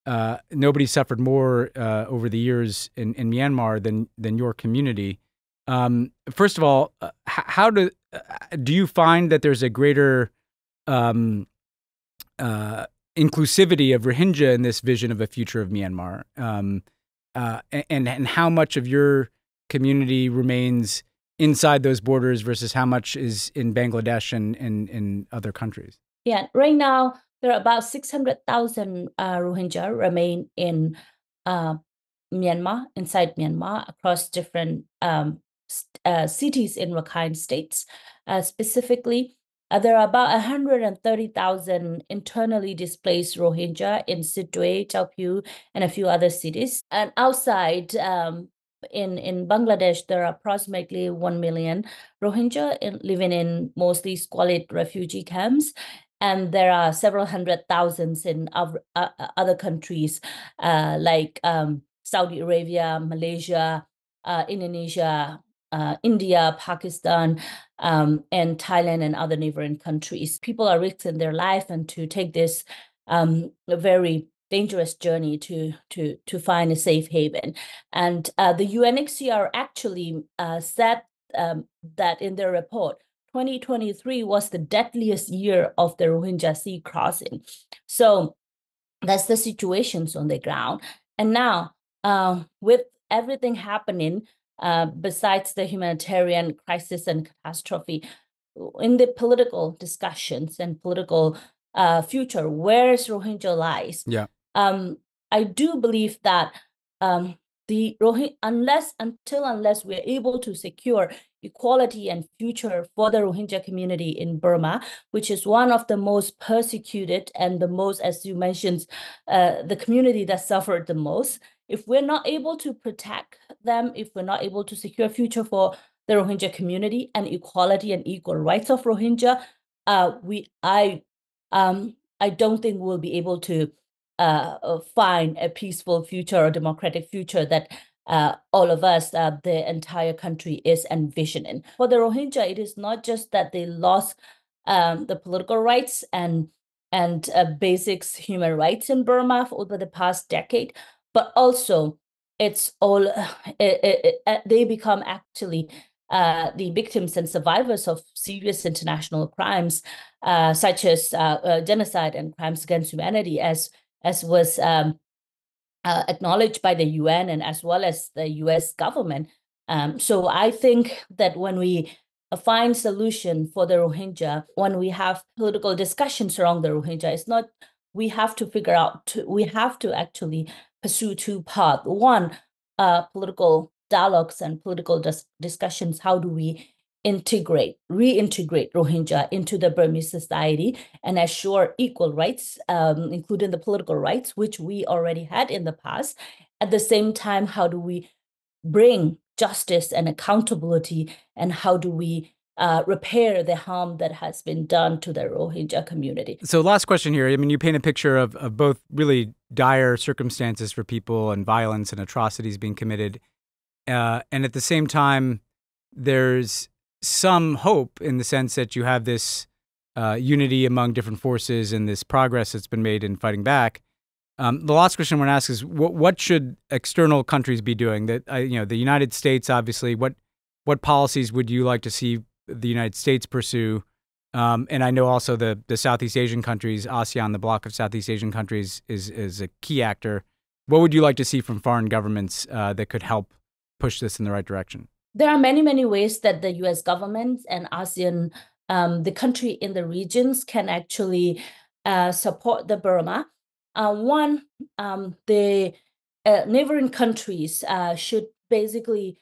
uh, nobody suffered more uh, over the years in, in Myanmar than than your community. Um, first of all, uh, how do do you find that there's a greater um, inclusivity of Rohingya in this vision of a future of Myanmar, um, uh, and and how much of your community remains inside those borders versus how much is in Bangladesh and in other countries? Yeah, right now there are about six hundred thousand uh, Rohingya remain in uh, Myanmar, inside Myanmar, across different um, uh, cities in Rakhine states, uh, specifically. Uh, there are about 130,000 internally displaced Rohingya in Sittwe, Kyaukphyu, and a few other cities. And outside, um, in, in Bangladesh, there are approximately 1 million Rohingya in, living in mostly squalid refugee camps. And there are several hundred thousands in other, uh, other countries uh, like um, Saudi Arabia, Malaysia, uh, Indonesia, uh, India, Pakistan, um, and Thailand and other neighboring countries. People are risking their life and to take this um, very dangerous journey to to to find a safe haven. And uh, the UNHCR actually uh, said um, that in their report. 2023 was the deadliest year of the Rohingya sea crossing. So that's the situations on the ground. And now, uh, with everything happening, uh, besides the humanitarian crisis and catastrophe, in the political discussions and political uh, future, where's Rohingya lies? Yeah. Um, I do believe that um, the Rohingya, unless until unless we're able to secure equality and future for the Rohingya community in Burma, which is one of the most persecuted and the most, as you mentioned, uh, the community that suffered the most. If we're not able to protect them, if we're not able to secure future for the Rohingya community and equality and equal rights of Rohingya, uh, we I um, I don't think we'll be able to uh, find a peaceful future or democratic future that uh, all of us, uh, the entire country is envisioning. For the Rohingya, it is not just that they lost um, the political rights and and uh, basics human rights in Burma over the past decade, but also it's all it, it, it, they become actually uh, the victims and survivors of serious international crimes, uh, such as uh, uh genocide and crimes against humanity, as as was um, uh, acknowledged by the UN and as well as the U.S. government. Um, so I think that when we find solution for the Rohingya, when we have political discussions around the Rohingya, it's not we have to figure out. To, we have to actually pursue two paths. One, uh, political dialogues and political dis- discussions. How do we integrate, reintegrate Rohingya into the Burmese society and assure equal rights, um, including the political rights, which we already had in the past. At the same time, how do we bring justice and accountability, and how do we uh, repair the harm that has been done to the Rohingya community. So, last question here. I mean, you paint a picture of, of both really dire circumstances for people and violence and atrocities being committed. Uh, and at the same time, there's some hope in the sense that you have this uh, unity among different forces and this progress that's been made in fighting back. Um, the last question I want to ask is what, what should external countries be doing? That uh, you know, the United States, obviously, what what policies would you like to see the United States pursue. Um, and I know also the the Southeast Asian countries, ASEAN, the bloc of Southeast Asian countries, is is a key actor. What would you like to see from foreign governments uh, that could help push this in the right direction? There are many many ways that the U.S. government and ASEAN, um, the country in the regions, can actually uh, support the Burma. Uh, one, um, the uh, neighboring countries uh, should basically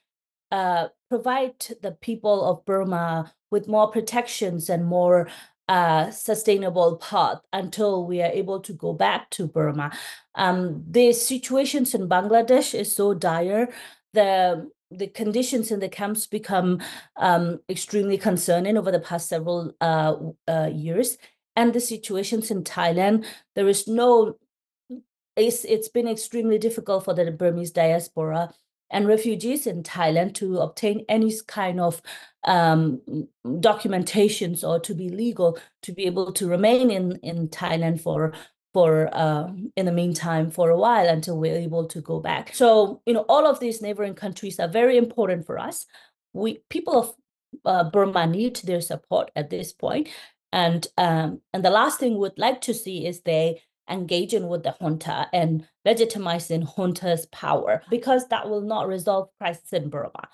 uh, provide the people of Burma with more protections and more uh, sustainable path until we are able to go back to Burma. Um, the situations in Bangladesh is so dire. The the conditions in the camps become um, extremely concerning over the past several uh, uh, years. And the situations in Thailand, there is no it's, it's been extremely difficult for the Burmese diaspora and refugees in Thailand to obtain any kind of um, documentations or to be legal to be able to remain in, in Thailand for for uh, in the meantime for a while until we're able to go back. So you know all of these neighboring countries are very important for us. We people of uh, Burma need their support at this point, and um, and the last thing we'd like to see is they engaging with the junta and legitimizing junta's power because that will not resolve crisis in Burma.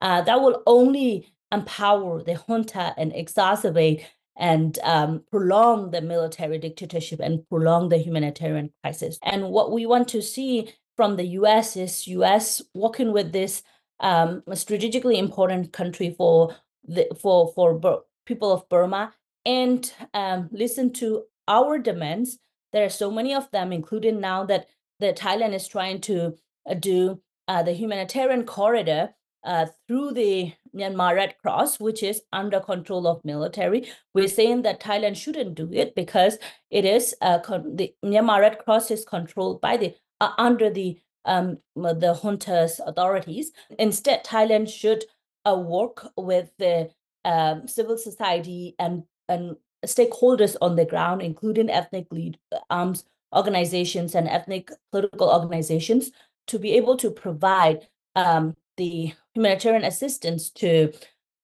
Uh, that will only empower the junta and exacerbate and um, prolong the military dictatorship and prolong the humanitarian crisis. And what we want to see from the U.S. is U.S. working with this um, strategically important country for the for for Bur- people of Burma and um, listen to our demands there are so many of them, including now that the Thailand is trying to uh, do uh, the humanitarian corridor uh, through the Myanmar Red Cross, which is under control of military. We're saying that Thailand shouldn't do it because it is uh, the Myanmar Red Cross is controlled by the uh, under the um, the junta's authorities. Instead, Thailand should uh, work with the um, civil society and and stakeholders on the ground, including ethnic lead arms organizations and ethnic political organizations, to be able to provide um, the humanitarian assistance to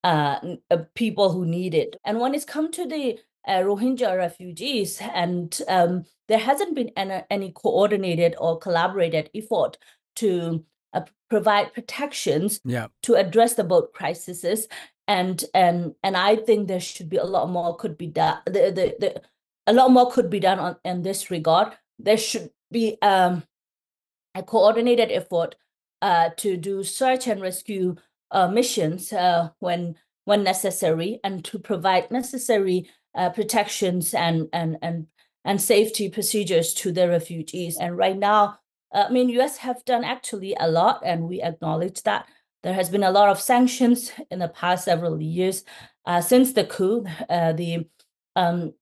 uh, uh, people who need it. And when it's come to the uh, Rohingya refugees, and um, there hasn't been any, any, coordinated or collaborated effort to uh, provide protections yeah. to address the both crises and and and I think there should be a lot more could be done. The, the, the, a lot more could be done on in this regard. There should be um, a coordinated effort uh, to do search and rescue uh, missions uh, when when necessary, and to provide necessary uh, protections and and and and safety procedures to the refugees. And right now, I mean, U.S. have done actually a lot, and we acknowledge that. There has been a lot of sanctions in the past several years uh, since the coup. Uh, the um,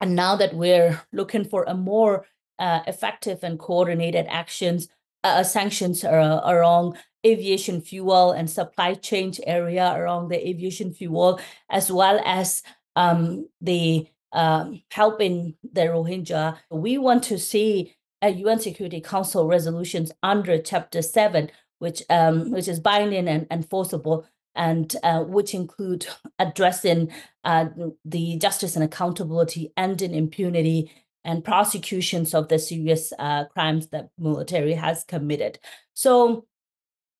and now that we're looking for a more uh, effective and coordinated actions, uh, sanctions around aviation fuel and supply chain area around the aviation fuel, as well as um, the um, helping the Rohingya. We want to see a UN Security Council resolutions under Chapter 7 which um, which is binding and enforceable, and uh, which include addressing uh, the justice and accountability, ending impunity, and prosecutions of the serious uh, crimes that military has committed. So,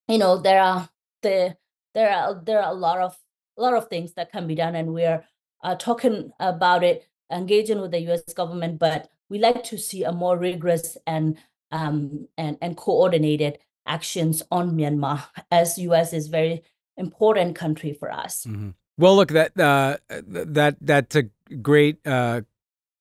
you know, there are the there are there are a lot of a lot of things that can be done, and we're uh, talking about it, engaging with the U.S. government, but we like to see a more rigorous and um, and and coordinated actions on Myanmar, as U.S. is very important country for us. Mm-hmm. Well, look that uh, that that's a great uh,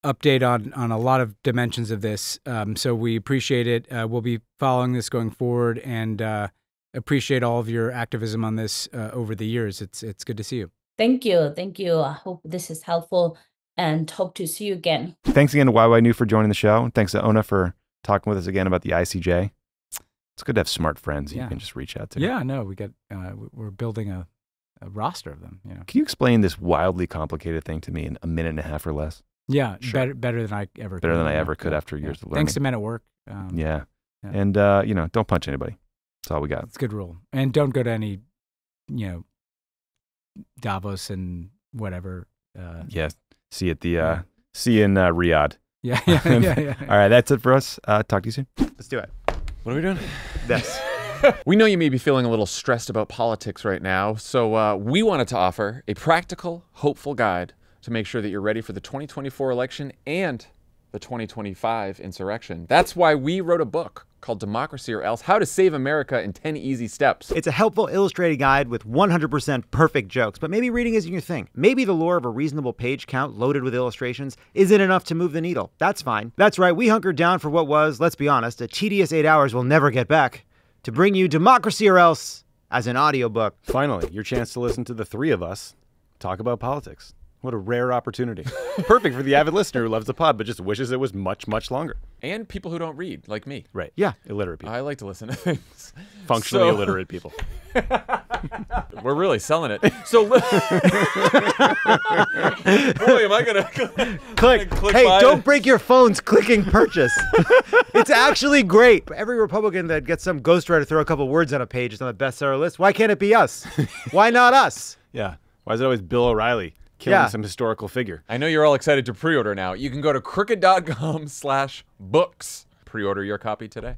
update on on a lot of dimensions of this. Um, so we appreciate it. Uh, we'll be following this going forward, and uh, appreciate all of your activism on this uh, over the years. It's it's good to see you. Thank you, thank you. I hope this is helpful, and hope to see you again. Thanks again to Wai Wai Nu for joining the show. Thanks to Oona for talking with us again about the ICJ. It's good to have smart friends yeah. you can just reach out to. Yeah, no, we got uh, we're building a, a roster of them. You know. Can you explain this wildly complicated thing to me in a minute and a half or less? Yeah, sure. better better than I ever better could. than I ever could after years of learning. Thanks to men at work. Um, yeah. yeah. and uh, you know, don't punch anybody. That's all we got. It's a good rule, and don't go to any, you know, Davos and whatever. Uh, yeah, see at the uh, see in uh, Riyadh. Yeah, yeah, yeah, yeah, All right, that's it for us. Uh, talk to you soon. Let's do it. What are we doing? This. we know you may be feeling a little stressed about politics right now, so uh, we wanted to offer a practical, hopeful guide to make sure that you're ready for the 2024 election and the 2025 insurrection. That's why we wrote a book called Democracy or Else How to Save America in 10 Easy Steps. It's a helpful illustrated guide with 100% perfect jokes, but maybe reading isn't your thing. Maybe the lore of a reasonable page count loaded with illustrations isn't enough to move the needle. That's fine. That's right, we hunkered down for what was, let's be honest, a tedious eight hours we'll never get back to bring you Democracy or Else as an audiobook. Finally, your chance to listen to the three of us talk about politics. What a rare opportunity. Perfect for the avid listener who loves the pod, but just wishes it was much, much longer. And people who don't read, like me. Right. Yeah. Illiterate people. I like to listen to things. Functionally So- illiterate people. We're really selling it. So, boy, am I gonna Click. click hey, buy don't break your phones clicking purchase. it's actually great. Every Republican that gets some ghostwriter throw a couple words on a page is on the bestseller list. Why can't it be us? Why not us? Yeah. Why is it always Bill O'Reilly killing Yeah. some historical figure? I know you're all excited to pre-order now. You can go to crooked.com slash books. Pre-order your copy today.